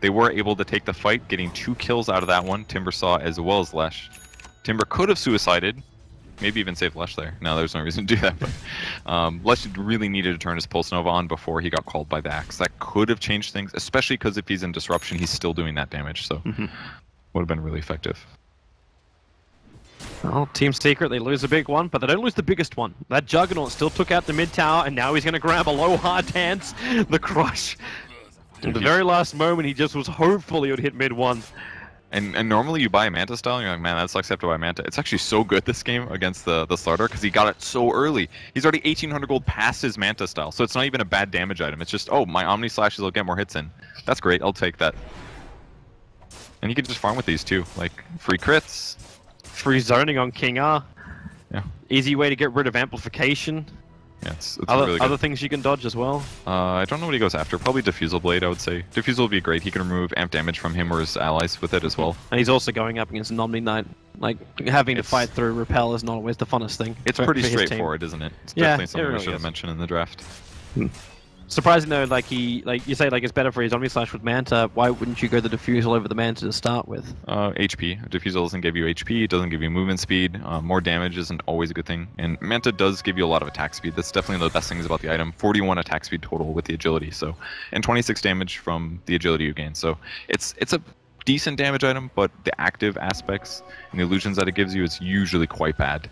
they were able to take the fight, getting two kills out of that one. Timber saw as well as Lesh. Timber could have suicided, maybe even saved Lesh there. No, there's no reason to do that, but um, Lesh really needed to turn his Pulse Nova on before he got called by the Axe. That could have changed things, especially because if he's in Disruption, he's still doing that damage, so Mhm. would have been really effective. Well, Team Secret, they lose a big one, but they don't lose the biggest one. That Juggernaut still took out the mid tower, and now he's going to grab Aloha Dance, the crush. In the very last moment, he just was hopeful he would hit mid one. And and normally you buy a Manta style, and you're like, man, that sucks. I have to buy Manta. It's actually so good this game against the the starter because he got it so early. He's already 1800 gold past his Manta style, so it's not even a bad damage item. It's just, oh, my Omni slashes will get more hits in. That's great. I'll take that. And you can just farm with these too, like free crits. Free zoning on King R. Yeah. Easy way to get rid of amplification. Yeah, it's, it's Other, really other things you can dodge as well. Uh, I don't know what he goes after. Probably Diffusal Blade, I would say. Diffusal would be great. He can remove amp damage from him or his allies with it as well. And he's also going up against an Omni Knight. Like, having to fight through Repel is not always the funnest thing. It's for- pretty for straightforward, isn't it? It's Yeah, definitely it something really we should have mentioned in the draft. Surprising though, like he, like you say, like it's better for his Omni Slash with Manta. Why wouldn't you go the Diffusal over the Manta to start with? Uh, HP. Diffusal doesn't give you HP, it doesn't give you movement speed. Uh, more damage isn't always a good thing. And Manta does give you a lot of attack speed. That's definitely one of the best things about the item. 41 attack speed total with the agility. So, and 26 damage from the agility you gain. So, it's it's a decent damage item, but the active aspects and the illusions that it gives you is usually quite bad.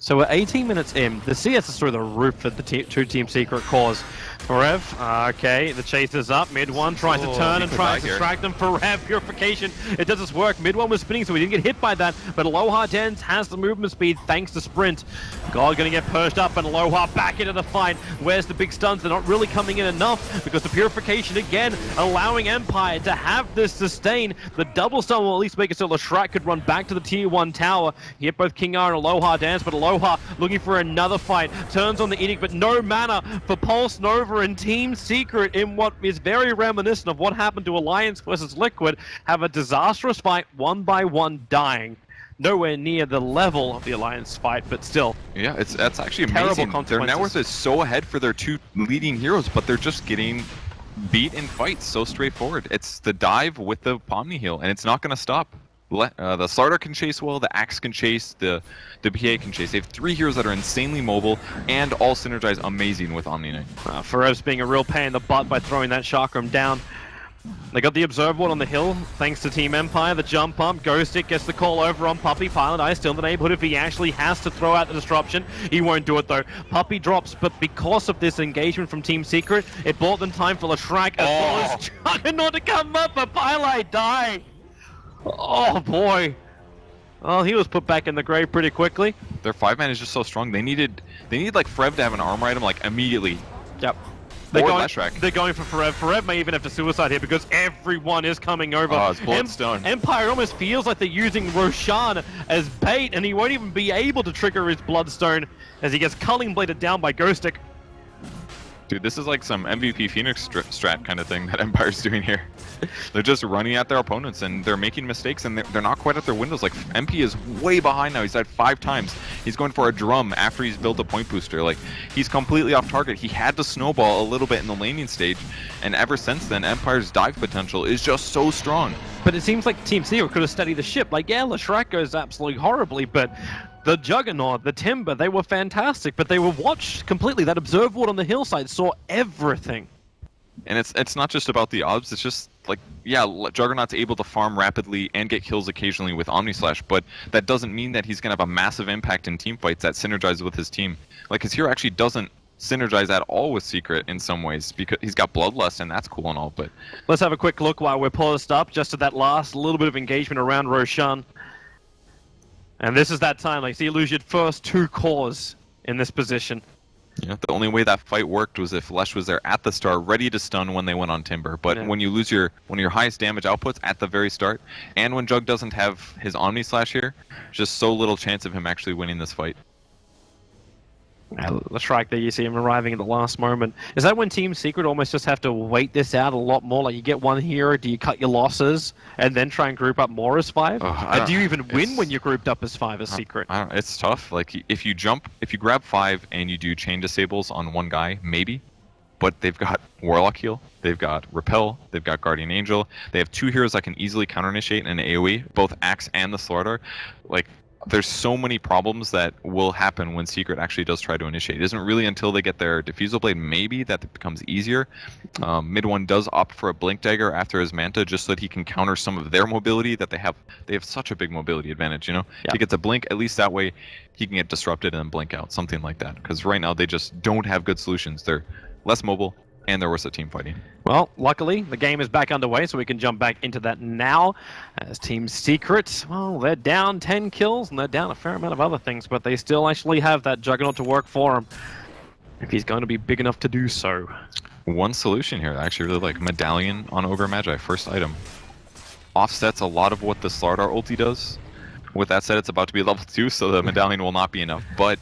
So we're 18 minutes in. The CS is through the roof for the te- two team secret cause. Rev, uh, okay, the chase is up. MidOne tries Oh, to turn and tries to distract them Forev. Purification, it does its work. MidOne was spinning, so he didn't get hit by that. But Alohadance has the movement speed thanks to Sprint. God gonna get pushed up, and Aloha back into the fight. Where's the big stuns? They're not really coming in enough because the Purification again allowing Empire to have this sustain. The double stun will at least make it so Leshrac could run back to the tier one tower. He hit both King R and Alohadance, but Aloha looking for another fight. Turns on the Edict, but no mana for Pulse Nova and Team Secret in what is very reminiscent of what happened to Alliance versus Liquid. Have a disastrous fight, one by one dying. Nowhere near the level of the Alliance fight, but still. Yeah, it's that's actually Terrible amazing. Their net worth is so ahead for their two leading heroes, but they're just getting beat in fights so straightforward. It's the dive with the Pomni heal, and it's not going to stop. Le- uh, the Slardar can chase well, the Axe can chase, the the PA can chase. They have three heroes that are insanely mobile and all synergize amazing with Omni Knight. Uh, Forev's being a real pain in the butt by throwing that chakram down. They got the observable on the hill, thanks to Team Empire. The jump pump, Ghostik gets the call over on Puppey. Pilot Eye still in the neighborhood. If he actually has to throw out the disruption, he won't do it though. Puppey drops, but because of this engagement from Team Secret, it bought them time for Leshrac as well as Juggernaut to come up, but pieliedie. Oh boy. Oh, he was put back in the grave pretty quickly. Their five man is just so strong. They needed they need like Forev to have an armor item like immediately. Yep. They're Or going, they're going for Forev. Forev may even have to suicide here because everyone is coming over. Oh, it's Bloodstone. Empire almost feels like they're using Roshan as bait, and he won't even be able to trigger his Bloodstone as he gets culling bladed down by Ghostik. Dude, this is like some MVP Phoenix strat kind of thing that Empire's doing here. they're just running at their opponents and they're making mistakes and they're, they're not quite at their windows. Like MP is way behind now. He's died five times. He's going for a drum after he's built a point booster. Like he's completely off target. He had to snowball a little bit in the laning stage, and ever since then, Empire's dive potential is just so strong. But it seems like Team Secret could have studied the ship. Like, yeah, Leshrac goes absolutely horribly, but the Juggernaut, the Timber, they were fantastic, but they were watched completely. That observable on the hillside saw everything. And it's it's not just about the odds. It's just like yeah, Juggernaut's able to farm rapidly and get kills occasionally with Omni Slash, but that doesn't mean that he's gonna have a massive impact in team fights that synergizes with his team. Like his hero actually doesn't synergize at all with Secret in some ways because he's got Bloodlust and that's cool and all, but Let's have a quick look while we're paused up, just at that last little bit of engagement around Roshan. And this is that time, like, see, you lose your first two cores in this position. yeah, the only way that fight worked was if Lesh was there at the start, ready to stun when they went on Timber. But Yeah. when you lose your one of your highest damage outputs at the very start, and when Jug doesn't have his Omni Slash here, just so little chance of him actually winning this fight. The strike there, you see him arriving at the last moment. Is that when Team Secret almost just have to wait this out a lot more? Like, you get one hero, do you cut your losses, and then try and group up more as five? Oh, do you even win when you're grouped up as five as Secret? I don't, it's tough. Like if you jump, if you grab five and you do chain disables on one guy, maybe. But they've got Warlock heal, they've got Repel, they've got Guardian Angel. They have two heroes that can easily counter initiate in an AOE, both Axe and the Slardar. Like there's so many problems that will happen when Secret actually does try to initiate. It isn't really until they get their Diffusal Blade maybe that it becomes easier. Um, MidOne does opt for a Blink Dagger after his Manta just so that he can counter some of their mobility that they have. They have such a big mobility advantage, you know. Yeah. He gets a blink, at least that way he can get disrupted and then blink out, something like that. Because right now they just don't have good solutions. They're less mobile, And there was a team fighting. Well, luckily, the game is back underway, so we can jump back into that now. As Team Secret, well, they're down 10 kills, and they're down a fair amount of other things, but they still actually have that Juggernaut to work for him. If he's going to be big enough to do so. One solution here, I actually really like Medallion on Ogre Magi, first item. Offsets a lot of what the Slardar ulti does. With that said, it's about to be level 2, so the Medallion will not be enough. But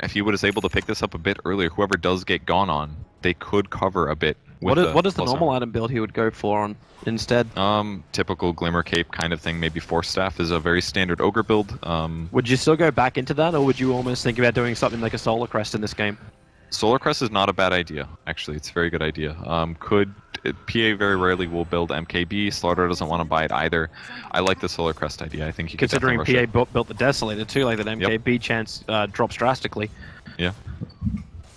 if he was able to pick this up a bit earlier, whoever does get gone on, they could cover a bit. What is, the what is the normal armor. item build he would go for on instead? Um, typical Glimmer Cape kind of thing. Maybe Force Staff is a very standard Ogre build. Um, Would you still go back into that, or would you almost think about doing something like a Solar Crest in this game? Solar Crest is not a bad idea, actually. It's a very good idea. Um, could it- PA very rarely will build MKB. Slardar doesn't want to buy it either. I like the Solar Crest idea. I think you Considering PA built, the Desolator too, like that MKB chance uh, drops drastically. Yeah.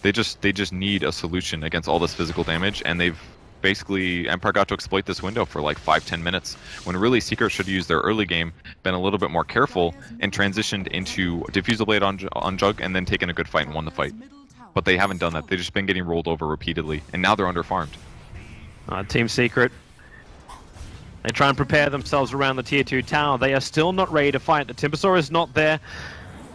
They just they just need a solution against all this physical damage, and they've basically Empire got to exploit this window for like five ten minutes. When really Secret should use their early game, been a little bit more careful, and transitioned into Diffusal Blade on on Jug, and then taken a good fight and won the fight. But they haven't done that. They've just been getting rolled over repeatedly, and now they're underfarmed. Uh, Team Secret. They try and prepare themselves around the tier 2 tower. They are still not ready to fight. The Timbersaw is not there.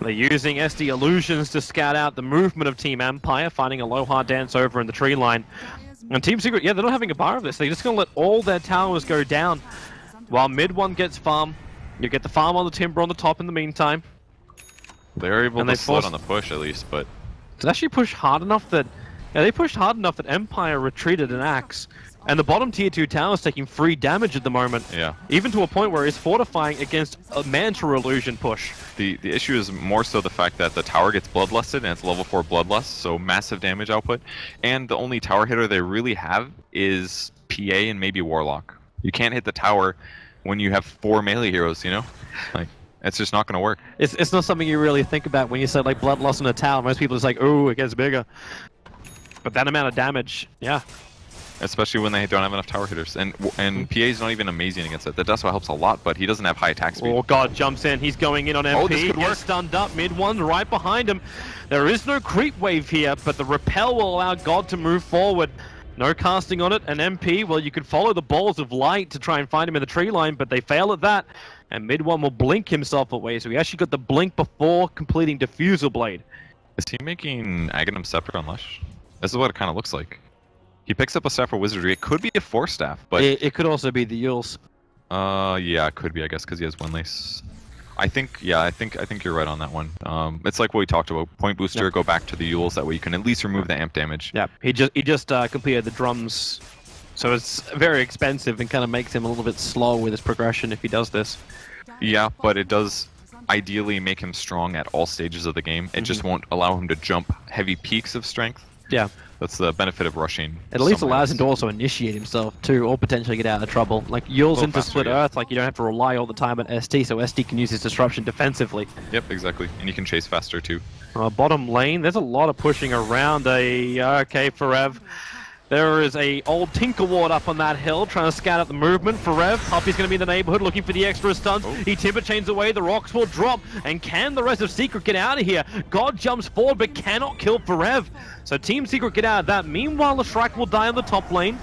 They're using SD illusions to scout out the movement of Team Empire, finding Alohadance over in the tree line. And Team Secret, yeah, they're not having a bar of this. They're just going to let all their towers go down while MidOne gets farm. You get the farm on the Timber on the top in the meantime. They're able And to they slow on the push at least, but They actually push hard enough that yeah, they pushed hard enough that Empire retreated an axe, and the bottom tier two tower is taking free damage at the moment. yeah. Even to a point where it's fortifying against a Manta illusion push. The the issue is more so the fact that the tower gets bloodlusted and it's level four bloodlust, so massive damage output. And the only tower hitter they really have is PA and maybe Warlock. You can't hit the tower when you have four melee heroes, you know? Like it's just not gonna work. It's, it's not something you really think about when you say like bloodlust loss in a tower. Most people are just like, oh, it gets bigger. But that amount of damage, yeah. Especially when they don't have enough tower hitters. And and mm-hmm. PA is not even amazing against it. The Deso helps a lot, but he doesn't have high attack speed. Oh god, jumps in. He's going in on MP. Oh, this could work. stunned up. MidOne right behind him. There is no creep wave here, but the repel will allow God to move forward. No casting on it. And MP, well, you could follow the balls of light to try and find him in the tree line, but they fail at that. And MidOne will blink himself away. So he actually got the blink before completing Diffusal Blade. Is he making Aghanim Scepter on Lush? This is what it kind of looks like. He picks up a staff for wizardry. It could be a Force Staff, but it, it could also be the Euls. Uh, yeah, it could be, I guess, because he has one lace. I think, yeah, I think, I think you're right on that one. Um, it's like what we talked about. Point booster, Yep. go back to the Euls. That way, you can at least remove the amp damage. Yeah, he just he just uh, completed the drums, so it's very expensive and kind of makes him a little bit slow with his progression if he does this. Yeah, but it does ideally make him strong at all stages of the game. It just won't allow him to jump heavy peaks of strength. Yeah, That's the benefit of rushing. it at least allows else. him to also initiate himself too, or potentially get out of trouble. Like Euls into faster, Split yeah. Earth, like you don't have to rely all the time on ST, so ST can use his disruption defensively. Yep, exactly. And you can chase faster too. Uh, bottom lane, there's a lot of pushing around a okay Forev. There is a old Tinker Ward up on that hill trying to scout out the movement. for Rev. Puppey's going to be in the neighborhood looking for the extra stuns. Oh. He timber chains away, the rocks will drop. And can the rest of Secret get out of here? God jumps forward but cannot kill Forev. So Team Secret get out of that. Meanwhile, the Shrike will die on the top lane.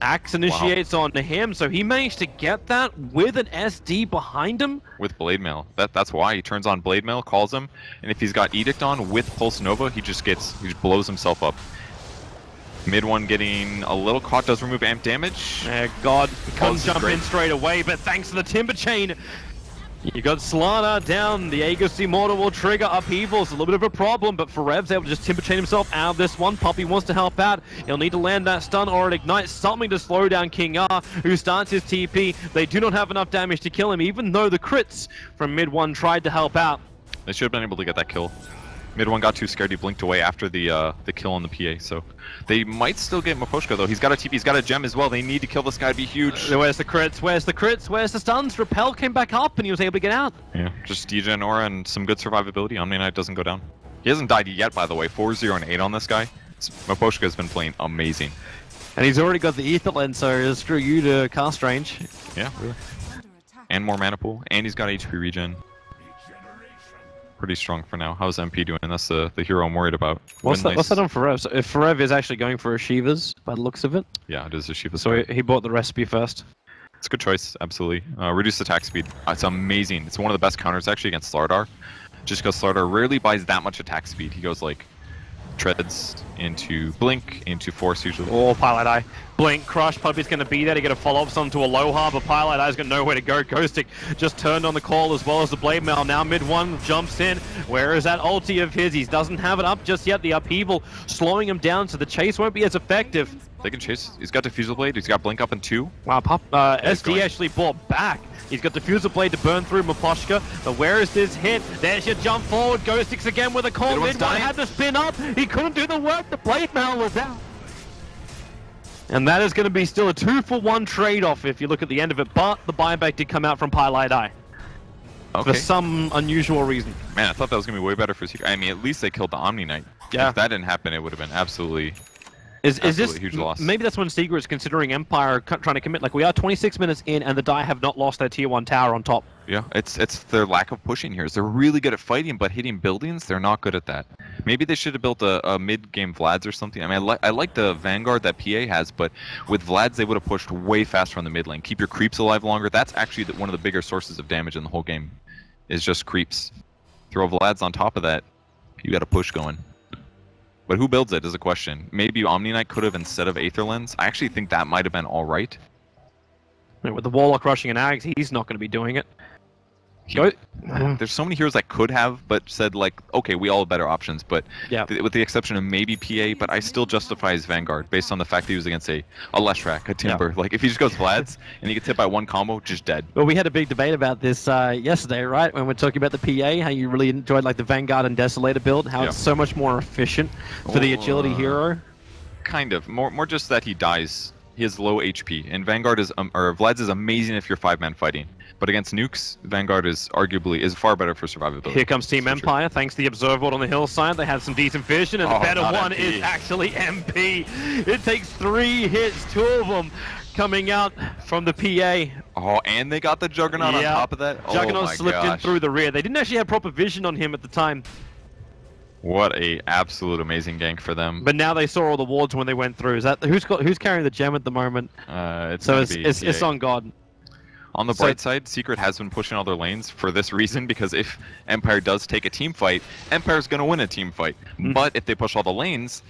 Axe initiates on him, so he managed to get that with an SD behind him. with blade mail. That that's why he turns on blade mail, calls him, and if he's got edict on with pulse nova, he just gets he just blows himself up. MidOne getting a little caught does remove amp damage. Uh, God couldn't jump in straight away, but thanks to the timber chain, you got Slana down. The Aegis Immortal will trigger upheavals. A little bit of a problem, but Forev's able to just timber chain himself out of this one. Puppey wants to help out. He'll need to land that stun or an ignite, something to slow down King R, who starts his TP. They do not have enough damage to kill him, even though the crits from MidOne tried to help out. They should have been able to get that kill. MidOne got too scared. He blinked away after the uh, the kill on the PA. So they might still get Miposhka though. He's got a TP. He's got a gem as well. They need to kill this guy to be huge. Where's the crits? Where's the crits? Where's the stuns? Repel came back up and he was able to get out. Yeah, just DJ and Aura and some good survivability. Omni Knight doesn't go down. He hasn't died yet, by the way. 4-0 and 8 on this guy. Miposhka has been playing amazing. And he's already got the Aether Lens, so it's screw you to cast range. Yeah, really. And more mana pool. And he's got HP regen. Pretty strong for now. How's MP doing? That's the, the hero I'm worried about. What's that? What's that on Forev? So if Forev is actually going for a Shivas by the looks of it, Yeah, it is a Shiva. so he, he bought the recipe first. It's a good choice, absolutely. Uh, reduced attack speed. Uh, It's amazing. It's one of the best counters actually against Slardar. Just because Slardar rarely buys that much attack speed. He goes like treads into blink, into force usually. Oh, pieliedie. Blink, Crush, Puppey's going to be there to get a follow-up onto Aloha, but pieliedie's got nowhere to go. Ghostic just turned on the call as well as the Blade Mail. Now MidOne jumps in. Where is that ulti of his? He doesn't have it up just yet. The upheaval slowing him down, so the chase won't be as effective. They can chase. He's got Diffusal Blade. He's got blink up in two. Wow, Pop, uh, he's SD actually bought back. He's got Diffusal Blade to burn through Miposhka, but where is this hit? There's your jump forward. Ghostix again with a call. MidOne had to spin up. He couldn't do the work. The Blade Mail was out. And that is going to be still a two for one trade-off if you look at the end of it. But the buyback did come out from pieliedie Okay. for some unusual reason. Man, I thought that was gonna be way better for Secret. I mean, at least they killed the Omni Knight. Yeah. If that didn't happen, it would have been absolutely. Is, is this huge loss. maybe that's when Secret's considering Empire trying to commit? Like we are 26 minutes in, and the Die have not lost their tier one tower on top. Yeah, it's it's their lack of pushing here. They're really good at fighting, but hitting buildings, they're not good at that. Maybe they should have built a, a mid-game Vlad's or something. I mean, I, li- I like the Vanguard that PA has, but with Vlad's, they would have pushed way faster on the mid lane. Keep your creeps alive longer. That's actually the, one of the bigger sources of damage in the whole game, is just creeps. Throw Vlad's on top of that, you got a push going. But who builds it is a question. Maybe Omni Knight could have instead of Aether Lens. I actually think that might have been all right. With the Warlock rushing an Ags, he's not going to be doing it. He- Go- There's so many heroes that could have, but said like, okay, we all have better options. But Yeah. th- with the exception of maybe PA, but I still justify his Vanguard based on the fact that he was against a a Leshrac, a Timber. Like if he just goes Vlad's and he gets hit by one combo, just dead. Well, we had a big debate about this uh, yesterday, right? When we're talking about the PA, how you really enjoyed like the Vanguard and Desolator build, how Yeah. it's so much more efficient for the agility uh, hero. Kind of more more just that he dies. He has low HP, and Vanguard is um, or Vlad's is amazing if you're five man fighting. But against nukes, Vanguard is arguably is far better for survivability. Here comes Team That's for sure. Empire, thanks to the Observer on the hillside. They have some decent vision, and the Oh, better one MP. is actually MP. It takes three hits, two of them coming out from the PA. Oh, and they got the Juggernaut Yeah. on top of that. Juggernaut oh slipped in through the rear. They didn't actually have proper vision on him at the time, What a absolute amazing gank for them. but now they saw all the wards when they went through. Is that who's got who's carrying the gem at the moment? uh, it's So it's it's, it's on God. On the So- bright side, Secret has been pushing all their lanes for this reason because if Empire does take a team fight, Empire's going to win a team fight. Mm. But if they push all the lanes,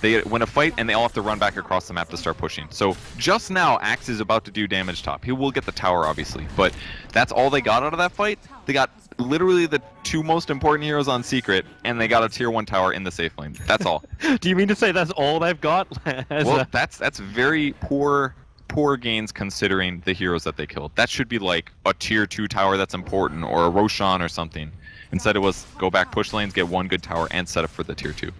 they win a fight and they all have to run back across the map to start pushing. So just now, Axe is about to do damage top. He will get the tower, obviously, but that's all they got out of that fight. They got literally the two most important heroes on Secret, and they got a tier one tower in the safe lane. That's all. Do you mean to say that's all they've got? Well, a- that's that's very poor poor gains considering the heroes that they killed. That should be like a tier two tower that's important or a Roshan or something. Instead, it was go back, push lanes, get one good tower, and set up for the tier two.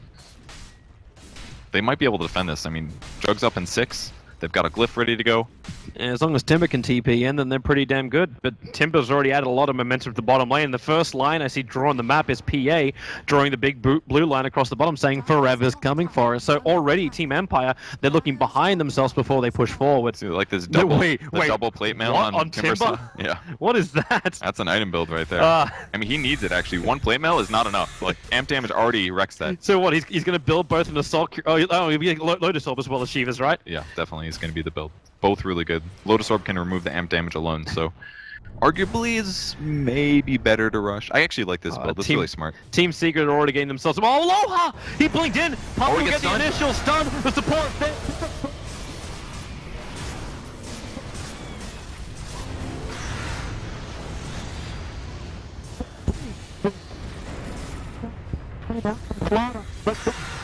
They might be able to defend this. I mean, Jug's up in six. They've got a glyph ready to go. as long as Timber can TP in, then they're pretty damn good. But Timber's already added a lot of momentum to the bottom lane. The first line I see drawing the map is PA, drawing the big blue line across the bottom, saying "Forever's coming for us." So already, Team Empire, they're looking behind themselves before they push forward. See, like this No, double, wait, the wait, double plate mail what, on, on Timber. Timber? Yeah, What is that? that's an item build right there. Uh, I mean, he needs it actually. One plate mail is not enough. Like amp damage already wrecks that. so what? He's, he's going to build both an assault. Oh, oh he'll be Lo- Lotus Orb as well as Shivas, right? Yeah, definitely is going to be the build. Both really good. Lotus Orb can remove the amp damage alone, so arguably is maybe better to rush. I actually like this Uh, build. It's team- really smart. Team Secret are already getting themselves. Oh, Aloha! He blinked in. Pop Oh, get gets the initial stun. The support. fit.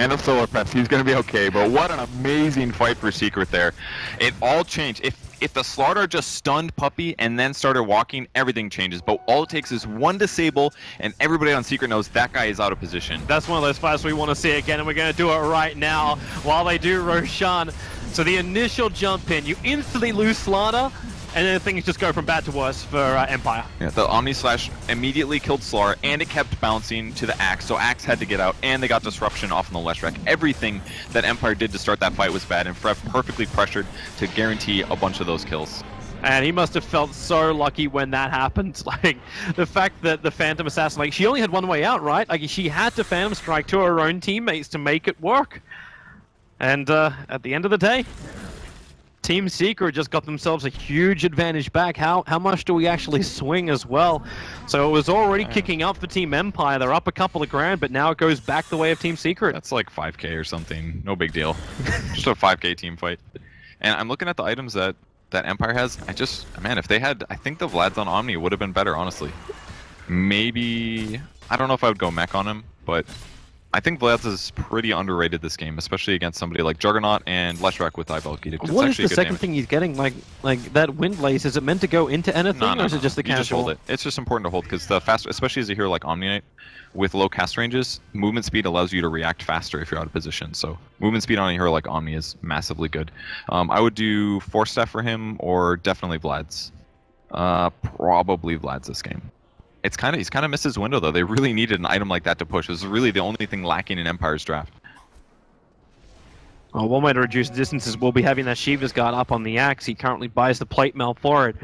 And a Solar Crest. He's going to be okay. But what an amazing fight for Secret there. It all changed. If If the Slardar just stunned Puppey and then started walking, everything changes. But all it takes is one disable, and everybody on Secret knows that guy is out of position. That's one of those fights we want to see again, and we're going to do it right now while they do Roshan. So the initial jump in, you instantly lose Slardar, and then things just go from bad to worse for uh, Empire. Yeah, the Omni Slash immediately killed Slar, and it kept bouncing to the Axe, so Axe had to get out, and they got Disruption off on the Leshrac. Everything that Empire did to start that fight was bad, and Forev perfectly pressured to guarantee a bunch of those kills. And he must have felt so lucky when that happened. Like, the fact that the Phantom Assassin, like, she only had one way out, right? Like, she had to Phantom Strike to her own teammates to make it work. And uh, at the end of the day, Team Secret just got themselves a huge advantage back. How how much do we actually swing as well? So it was already kicking up for Team Empire. They're up a couple of grand, but now it goes back the way of Team Secret. That's like 5k or something. No big deal. just a 5k team fight. And I'm looking at the items that that Empire has. I just man, if they had, I think the Vlad's on Omni would have been better, honestly. Maybe I don't know if I would go mech on him, but I think Vlad's is pretty underrated this game, especially against somebody like Juggernaut and Leshrac with. It's What is the second damage. thing he's getting? Like like that wind lace, is it meant to go into anything, No, no, or is it no. just the you just hold it. It's just important to hold because the fast, especially as a hero like Omni Knight, with low cast ranges, movement speed allows you to react faster if you're out of position. So movement speed on a hero like Omni is massively good. Um, I would do Force Staff for him or definitely Vlad's. Uh, probably Vlad's this game. It's kind of he's kind of missed his window though. They really needed an item like that to push. It was really the only thing lacking in Empire's draft. Oh, one way to reduce distances will be having that Shiva's guard up on the axe. He currently buys the plate mail for it.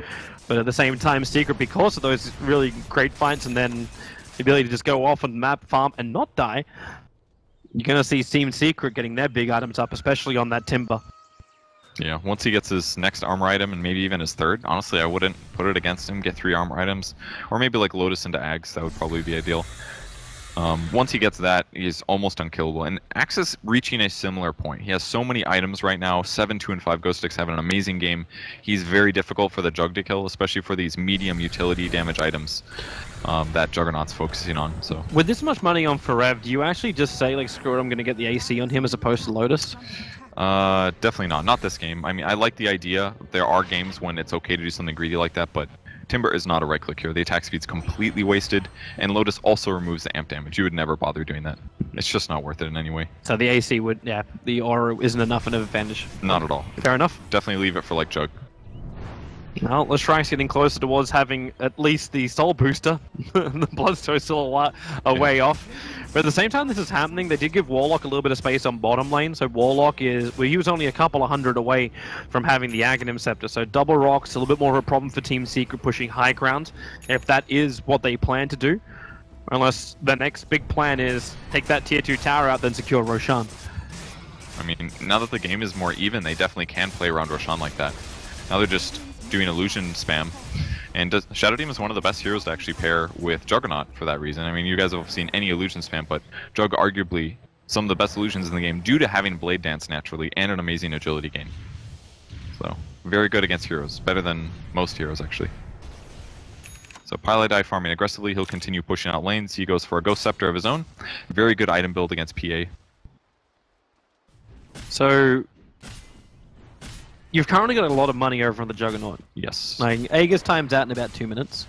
But at the same time, Secret, because of those really great fights and then the ability to just go off on map, farm, and not die, you're to see Team Secret getting their big items up, especially on that Timber. Yeah, once he gets his next armor item and maybe even his third, honestly, I wouldn't put it against him. Get three armor items, or maybe like Lotus into Ags. That would probably be ideal. Um, once he gets that, he's almost unkillable. And Axe is reaching a similar point. He has so many items right now. Seven, two, and five Ghost Sticks have an amazing game. He's very difficult for the Jug to kill, especially for these medium utility damage items um, that Juggernaut's focusing on. So With this much money on Forev, do you actually just say, like, screw it, I'm going to get the AC on him as opposed to Lotus? Uh, definitely not. Not this game. I mean, I like the idea. There are games when it's okay to do something greedy like that, but Timber is not a right click here. The attack speed's completely wasted, and Lotus also removes the amp damage. You would never bother doing that. It's just not worth it in any way. So the AC would, yeah, the aura isn't enough of an advantage. Not at all. Fair enough. Definitely leave it for like Jug. Well, Leshrac's getting closer towards having at least the soul booster. the Bloodstone's still a, lot, a way off. But at the same time this is happening, they did give Warlock a little bit of space on bottom lane. So Warlock is, well, he was only a couple of hundred away from having the Aghanim Scepter. So double rock's a little bit more of a problem for Team Secret pushing high ground, if that is what they plan to do. Unless the next big plan is take that tier 2 tower out, then secure Roshan. I mean, now that the game is more even, they definitely can play around Roshan like that. Now they're just doing illusion spam. And does, Shadow Demon is one of the best heroes to actually pair with Juggernaut for that reason. I mean, you guys have seen any illusion spam, but Jug arguably some of the best illusions in the game due to having Blade Dance naturally and an amazing agility gain. So, very good against heroes. Better than most heroes, actually. So Pilot farming aggressively, he'll continue pushing out lanes. He goes for a Ghost Scepter of his own. Very good item build against PA. So you've currently got a lot of money over on the Juggernaut. Yes. Like Aegis times out in about two minutes.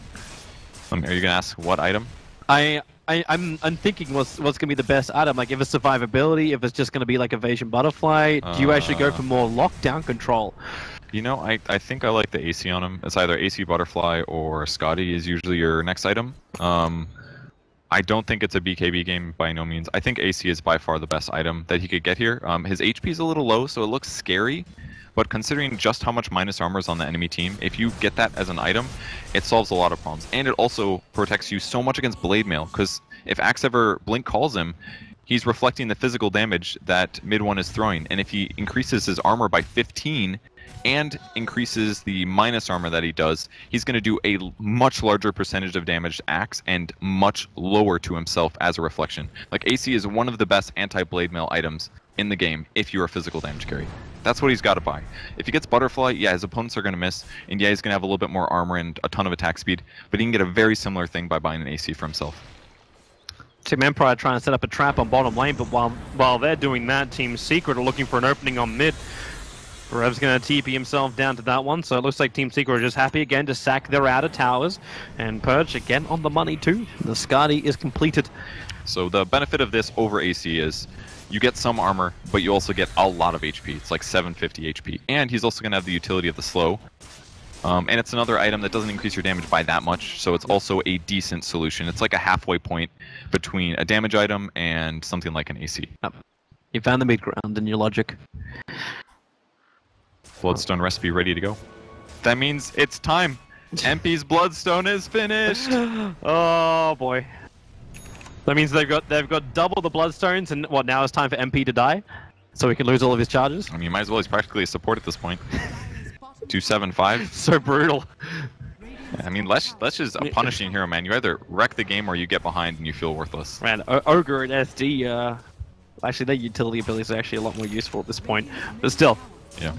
Um, are you gonna ask what item? I, I I'm I'm thinking what's what's gonna be the best item. Like if it's survivability, if it's just gonna be like evasion butterfly. do you actually go Uh. for more lockdown control? You know, I, I think I like the AC on him. It's either AC Butterfly or Skadi is usually your next item. Um, I don't think it's a BKB game by no means. I think AC is by far the best item that he could get here. Um, his HP is a little low, so it looks scary. But considering just how much minus armor is on the enemy team, if you get that as an item, it solves a lot of problems. And it also protects you so much against Blade Mail, because if Axe ever Blink calls him, he's reflecting the physical damage that MidOne is throwing. And if he increases his armor by 15 and increases the minus armor that he does, he's going to do a much larger percentage of damage to Axe and much lower to himself as a reflection. Like AC is one of the best anti-blade mail items in the game if you're a physical damage carry. That's what he's got to buy. If he gets Butterfly, yeah, his opponents are going to miss, and yeah, he's going to have a little bit more armor and a ton of attack speed, but he can get a very similar thing by buying an AC for himself. Team Empire trying to set up a trap on bottom lane, but while while they're doing that, Team Secret are looking for an opening on mid. Rev's going to TP himself down to that one, so it looks like Team Secret are just happy again to sack their outer towers. And Purge again on the money too. The Skadi is completed. So the benefit of this over AC is you get some armor, but you also get a lot of HP. It's like 750 HP. And he's also going to have the utility of the slow. Um, and it's another item that doesn't increase your damage by that much, so it's also a decent solution. It's like a halfway point between a damage item and something like an AC. You found the mid ground in your logic. Bloodstone recipe ready to go. That means it's time. MP's Bloodstone is finished. oh boy. That means they've got they've got double the Bloodstones, and what now it's time for MP to die, so he can lose all of his charges. I mean, might as well. He's practically a support at this point. Two seven five. So brutal. I mean, Lesh, Lesh is a punishing hero, man. You either wreck the game or you get behind and you feel worthless. Man, o Ogre and SD, uh, actually their utility abilities are actually a lot more useful at this point. But still. Yeah.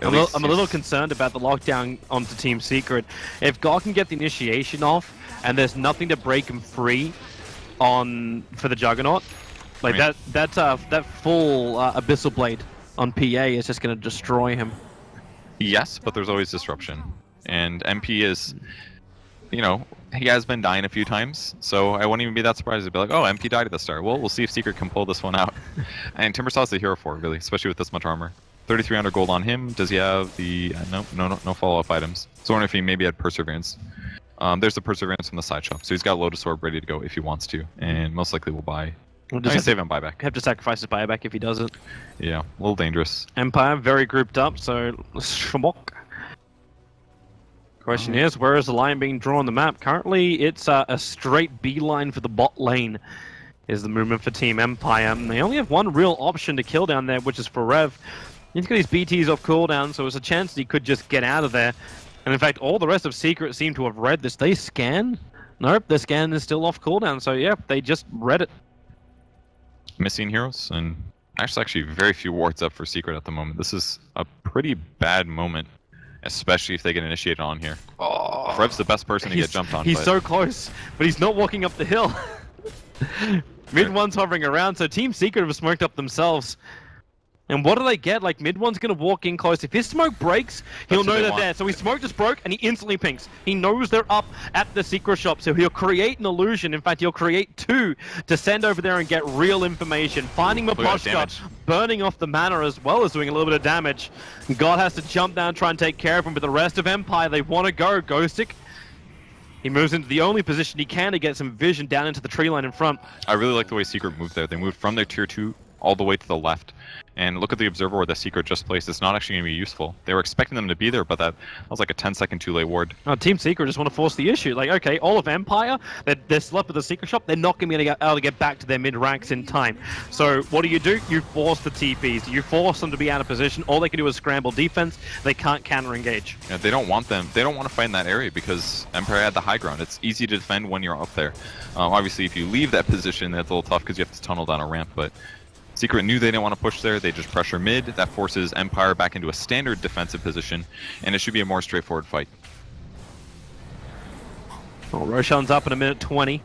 I'm a, I'm a, little concerned about the lockdown onto Team Secret. If God can get the initiation off, and there's nothing to break him free on for the Juggernaut, like I mean, that that uh, that full uh, Abyssal Blade on PA is just going to destroy him. Yes, but there's always disruption, and MP is, you know, he has been dying a few times, so I wouldn't even be that surprised to be like, oh, MP died at the start. Well, we'll see if Secret can pull this one out. and Timbersaw's the hero for it, really, especially with this much armor. 3,300 gold on him. Does he have the... Uh, no, no, no, no follow-up items. So I wonder if he maybe had Perseverance. Um, there's the Perseverance from the side shop. So he's got Lotus Orb ready to go if he wants to. And most likely will buy... We'll just save him buyback. Have to sacrifice his buyback if he doesn't. Yeah, a little dangerous. Empire, very grouped up, so... Schmock. Question is, where is the line being drawn on the map? Currently, it's uh, a straight B line for the bot lane is the movement for Team Empire. And they only have one real option to kill down there, which is Forev. He's got his BTs off cooldown, so there's a chance that he could just get out of there. And in fact, all the rest of Secret seem to have read this. They scan? Nope, the scan is still off cooldown, so yeah, they just read it. Missing heroes, and actually, actually very few wards up for Secret at the moment. This is a pretty bad moment, especially if they get initiated on here. Oh, Rev's the best person to get jumped on. He's but... so close, but he's not walking up the hill. MidOne's hovering around, so Team Secret have smoked up themselves. And what do they get? Like, MidOne's going to walk in close. If his smoke breaks, he'll know they they're want. there. So his smoke just broke, and he instantly pinks. He knows they're up at the secret shop, so he'll create an illusion. In fact, he'll create two to send over there and get real information. Finding Miposhka, burning off the mana as well as doing a little bit of damage. God has to jump down, try and take care of him, but the rest of Empire, they want to go. Ghostik he moves into the only position he can to get some vision down into the tree line in front. I really like the way Secret moved there. They moved from their tier 2 all the way to the left. And look at the observer where the secret just placed. It's not actually going to be useful. They were expecting them to be there, but that, that was like a 10 second too late ward. Team Secret just want to force the issue. Like, okay, all of Empire, they're, they're still up at the secret shop. They're not going to be able to get back to their mid ranks in time. So what do you do? You force the TPs. You force them to be out of position. All they can do is scramble defense. They can't counter engage. Yeah, they don't want them. They don't want to fight in that area because Empire had the high ground. It's easy to defend when you're up there. Um, obviously, if you leave that position, that's a little tough because you have to tunnel down a ramp, but Secret knew they didn't want to push there, they just pressure mid, that forces Empire back into a standard defensive position, and it should be a more straightforward fight. Well, Roshan's up in a minute 20.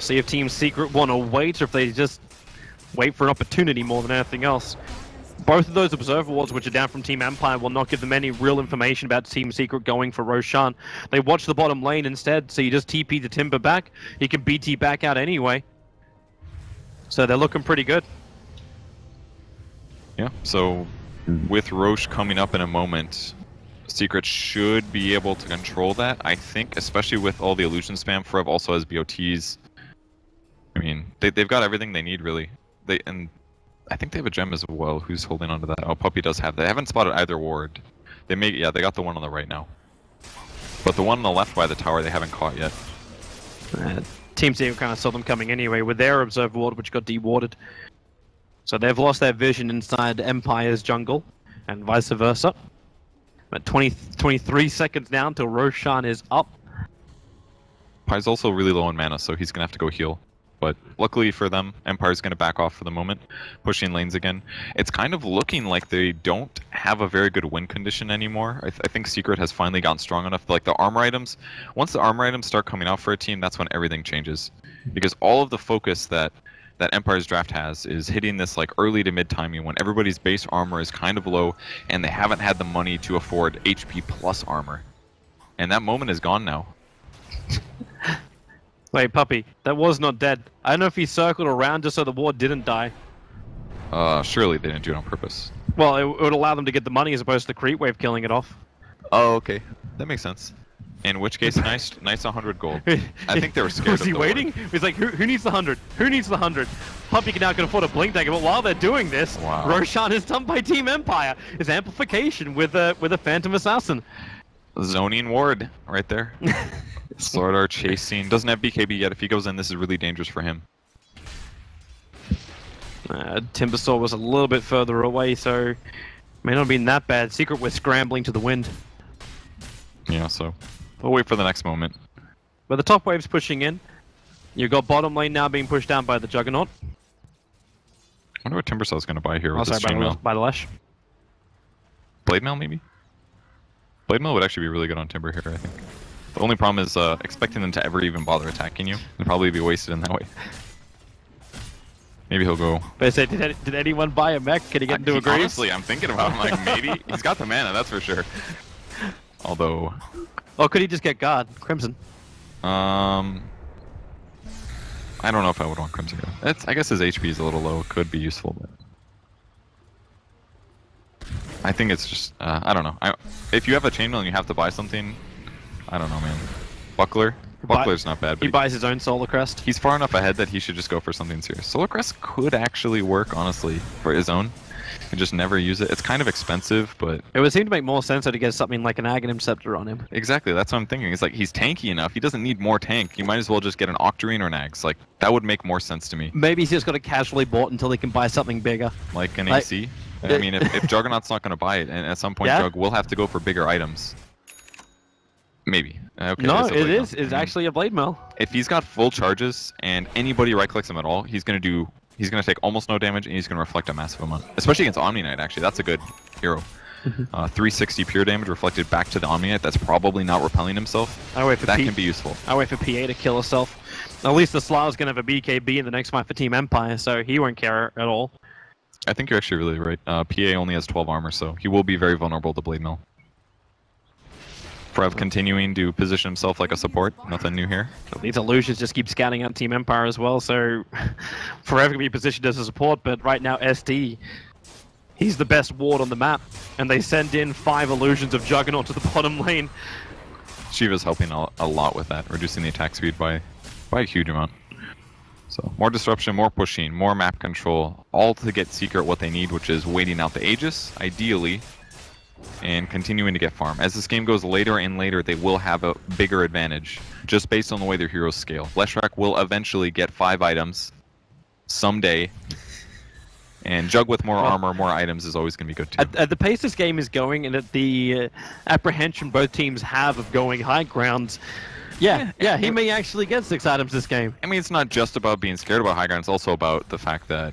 See if Team Secret want to wait, or if they just wait for an opportunity more than anything else. Both of those observer wards, which are down from Team Empire, will not give them any real information about Team Secret going for Roshan. They watch the bottom lane instead, so you just TP the Timber back. He can BT back out anyway. So they're looking pretty good. Yeah, so with Roche coming up in a moment, Secret should be able to control that, I think, especially with all the illusion spam. Forev also has BOTs. I mean, they, they've got everything they need, really. They And I think they have a gem as well. Who's holding onto that? Oh, Puppey does have that. They haven't spotted either ward. They may, yeah, they got the one on the right now. But the one on the left by the tower, they haven't caught yet. Uh, Team Secret kind of saw them coming anyway with their observer ward, which got dewarded. So they've lost their vision inside Empire's jungle, and vice versa. But 20, 23 seconds now until Roshan is up. Empire's also really low on mana, so he's going to have to go heal. But luckily for them, Empire's going to back off for the moment, pushing lanes again. It's kind of looking like they don't have a very good win condition anymore. I, th I think Secret has finally gotten strong enough. Like the armor items, once the armor items start coming out for a team, that's when everything changes. Because all of the focus that that Empire's draft has is hitting this like early to mid timing when everybody's base armor is kind of low and they haven't had the money to afford HP plus armor. And that moment is gone now. Wait, Puppey, that was not dead. I don't know if he circled around just so the ward didn't die. Uh, surely they didn't do it on purpose. Well, it, it would allow them to get the money as opposed to the creep wave killing it off. Oh, okay. That makes sense. In which case, nice, nice 100 gold. I think they were scared Was he waiting? He's like, who, who needs the 100? Who needs the 100? Puppy can now can afford a blink dagger, but while they're doing this, Wow. Roshan is done by Team Empire. His amplification with a with a Phantom Assassin. Zoning ward right there. Sword Art chasing. Doesn't have BKB yet. If he goes in, this is really dangerous for him. Uh, Timbersaw was a little bit further away, so may not have been that bad. Secret was scrambling to the wind. Yeah, so we'll wait for the next moment. But the top wave's pushing in. You've got bottom lane now being pushed down by the Juggernaut. I wonder what Timbersaw is going to buy here Oh, with sorry, this by by the Lash. Blade mail, maybe? Blade mail would actually be really good on Timber here, I think. The only problem is uh, expecting them to ever even bother attacking you. It'd probably be wasted in that way. Maybe he'll go. But I said, did, did anyone buy a mech? Can he get into a grave? Honestly, I'm thinking about him. Like maybe he's got the mana, that's for sure. Although, Or could he just get guard? Crimson. um, I don't know if I would want Crimson. That's, I guess his HP is a little low. It could be useful, but I think it's just uh, I don't know. I, if you have a chainmail and you have to buy something, I don't know, man. Buckler, Buckler's not bad, but He he- buys his own Solar Crest. he's far enough ahead that he should just go for something serious. Solar Crest could actually work, honestly, for his own. And just never use it. It's kind of expensive, but It would seem to make more sense though to get something like an Aghanim Scepter on him. exactly that's what I'm thinking. It's like he's tanky enough. He doesn't need more tank. You might as well just get an Octarine or an Axe. Like that would make more sense to me. Maybe he's just got it casually bought until he can buy something bigger. Like an Like- AC. I mean, if, if Juggernaut's not going to buy it, and at some point Yeah? Jug will have to go for bigger items. Maybe. Okay, no, it is. mail. It's I mean, actually a blade mail. if he's got full charges and anybody right clicks him at all, he's gonna do he's gonna take almost no damage and he's gonna reflect a massive amount. Especially against Omni Knight, actually. That's a good hero. Mm-hmm. Uh, 360 pure damage reflected back to the Omni Knight. That's probably not repelling himself. I wait for That P- can be useful. I wait for PA to kill herself. At least the Slav's gonna have a BKB in the next fight for Team Empire, so he won't care at all. I think you're actually really right. Uh, PA only has 12 armor, so he will be very vulnerable to Blade Mail. Forev continuing to position himself like a support. Nothing new here. These illusions just keep scouting out Team Empire as well, so forever can be positioned as a support, but right now SD, he's the best ward on the map, and they send in five illusions of Juggernaut to the bottom lane. Shiva's helping a, a lot with that, reducing the attack speed by by a huge amount. So more disruption, more pushing, more map control, all to get Secret what they need, which is waiting out the Aegis, ideally, and continuing to get farm. As this game goes later and later, they will have a bigger advantage, just based on the way their heroes scale. Leshrac will eventually get five items someday, and Jug with more Well- armor, more items is always going to be good too. At, at the pace this game is going, and at the uh, apprehension both teams have of going high grounds, yeah, yeah, he may actually get six items this game. I mean, it's not just about being scared about high ground. It's also about the fact that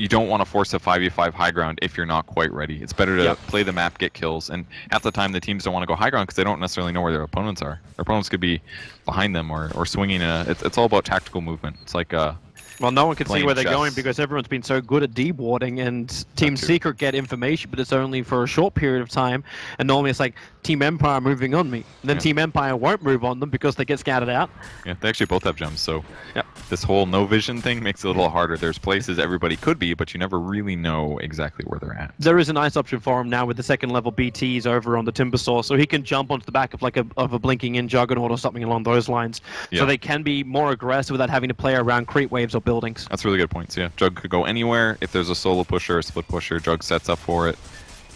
you don't want to force a 5v5 high ground if you're not quite ready. It's better to Yep. play the map, get kills, and half the time the teams don't want to go high ground because they don't necessarily know where their opponents are. Their opponents could be behind them or, or swinging. A, it's, it's all about tactical movement. It's like uh, Well, no one can see where they're going because everyone's been so good at dewarding, and Team. Secret get information, but it's only for a short period of time. And normally it's like Team Empire moving on me. And then Yeah. Team Empire won't move on them because they get scattered out. yeah, they actually both have gems. So Yep. this whole no vision thing makes it a little harder. There's places everybody could be, but you never really know exactly where they're at. There is a nice option for him now with the second level BTs over on the Timbersaw, so he can jump onto the back of like a of a blinking in Juggernaut or something along those lines. Yeah. So they can be more aggressive without having to play around creep waves or buildings. That's really good points. Yeah, Jug could go anywhere. If there's a solo pusher or split pusher, Jug sets up for it.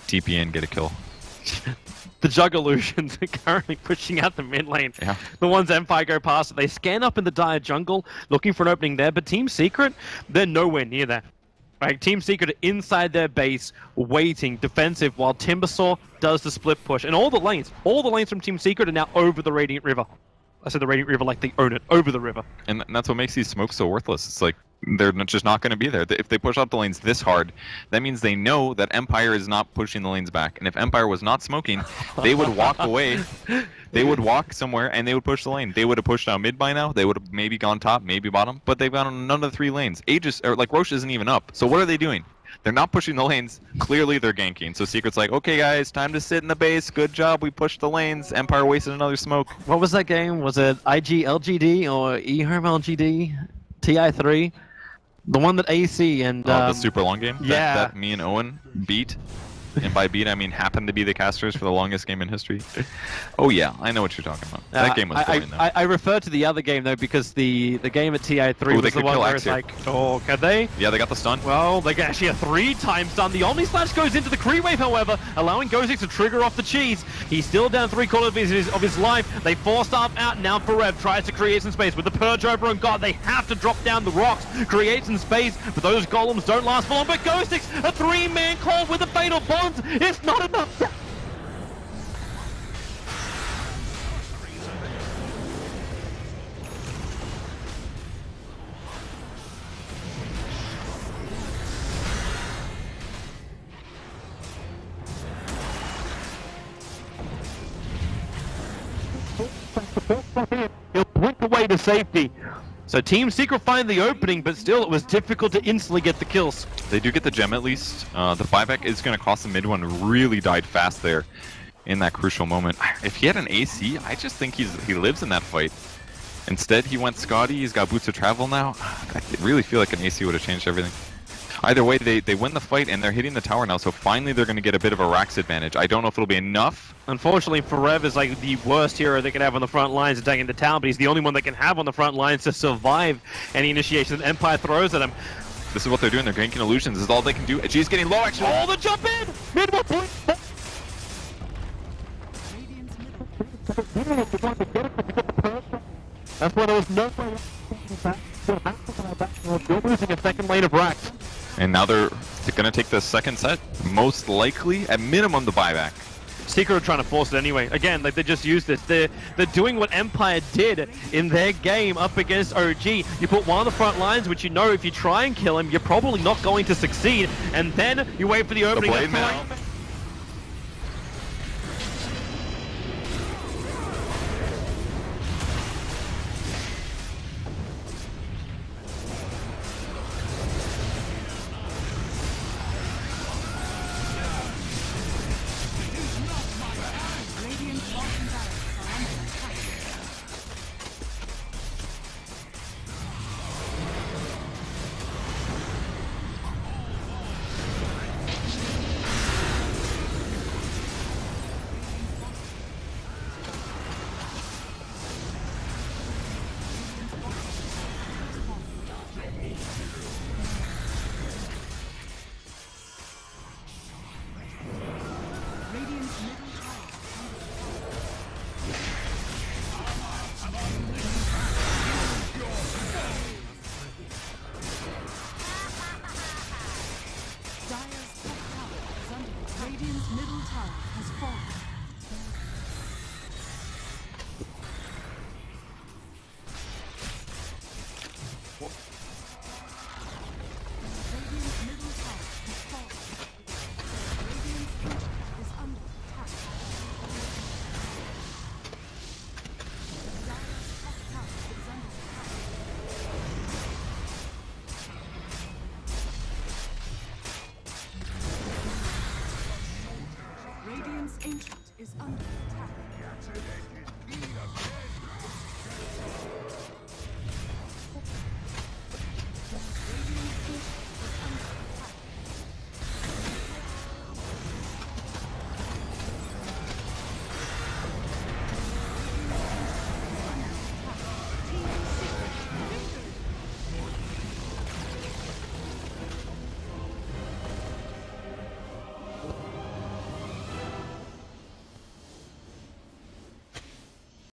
TP in, get a kill. The Jug illusions are currently pushing out the mid lane. Yeah. The ones Empire go past it, they scan up in the dire jungle looking for an opening there, but Team Secret, they're nowhere near there. Right, Team Secret are inside their base, waiting, defensive, while Timbersaw does the split push. And all the lanes, all the lanes from Team Secret are now over the Radiant River. I said the Radiant River like they own it, over the river. And that's what makes these smokes so worthless. It's like they're just not going to be there. If they push out the lanes this hard, that means they know that Empire is not pushing the lanes back. And if Empire was not smoking, they would walk away They would walk somewhere and they would push the lane. They would have pushed out mid by now. They would have maybe gone top, maybe bottom, but they've gone on none of the three lanes. Aegis or like Roche isn't even up. So what are they doing? They're not pushing the lanes. Clearly, they're ganking. So Secret's like, okay, guys, time to sit in the base. Good job. We pushed the lanes. Empire wasted another smoke. What was that game? Was it IG LGD or eHome LGD? TI3? The one that AC and. Oh, um, the super long game. that- yeah. That, me and Owen beat. And by beat, I mean happened to be the casters for the longest game in history. Oh yeah, I know what you're talking about. That Uh, game was I, boring though. I, I refer to the other game though because the the game at TI3 Ooh, was the one where it's like, oh, can they? yeah, they got the stun. Well, they get actually a three times done. The Omni Slash goes into the creep wave, however, allowing Gozix to trigger off the cheese. He's still down three quarters of his, of his life. They force up out. Now Forev tries to create some space with the Purge over on God. They have to drop down the rocks, create some space, but those golems don't last for long. But Gozix, a three-man call with a Fatal It's not enough. He'll blink away to safety. So Team Secret find the opening, but still it was difficult to instantly get the kills. They do get the gem at least. Uh, the buyback is going to cost the MidOne. Really died fast there in that crucial moment. If he had an AC, I just think he's he lives in that fight. Instead, he went Skadi. He's got boots of travel now. I really feel like an AC would have changed everything. Either way, they, they win the fight and they're hitting the tower now, so finally they're going to get a bit of a Rax advantage. I don't know if it'll be enough. Unfortunately, Forev is like the worst hero they can have on the front lines attacking the tower, but he's the only one they can have on the front lines to survive any initiation that Empire throws at him. This is what they're doing. They're ganking illusions. This is all they can do. She's getting low, actually. Oh, the jump in! Mid point! That's why there was no way. You're losing a second lane of Rax. And now they're going to take the second set. Most likely, at minimum, the buyback. Secret are trying to force it anyway. Again, like they just used this. They're they're doing what Empire did in their game up against OG. You put one on the front lines, which you know if you try and kill him, you're probably not going to succeed. And then you wait for the The opening. blade That's now.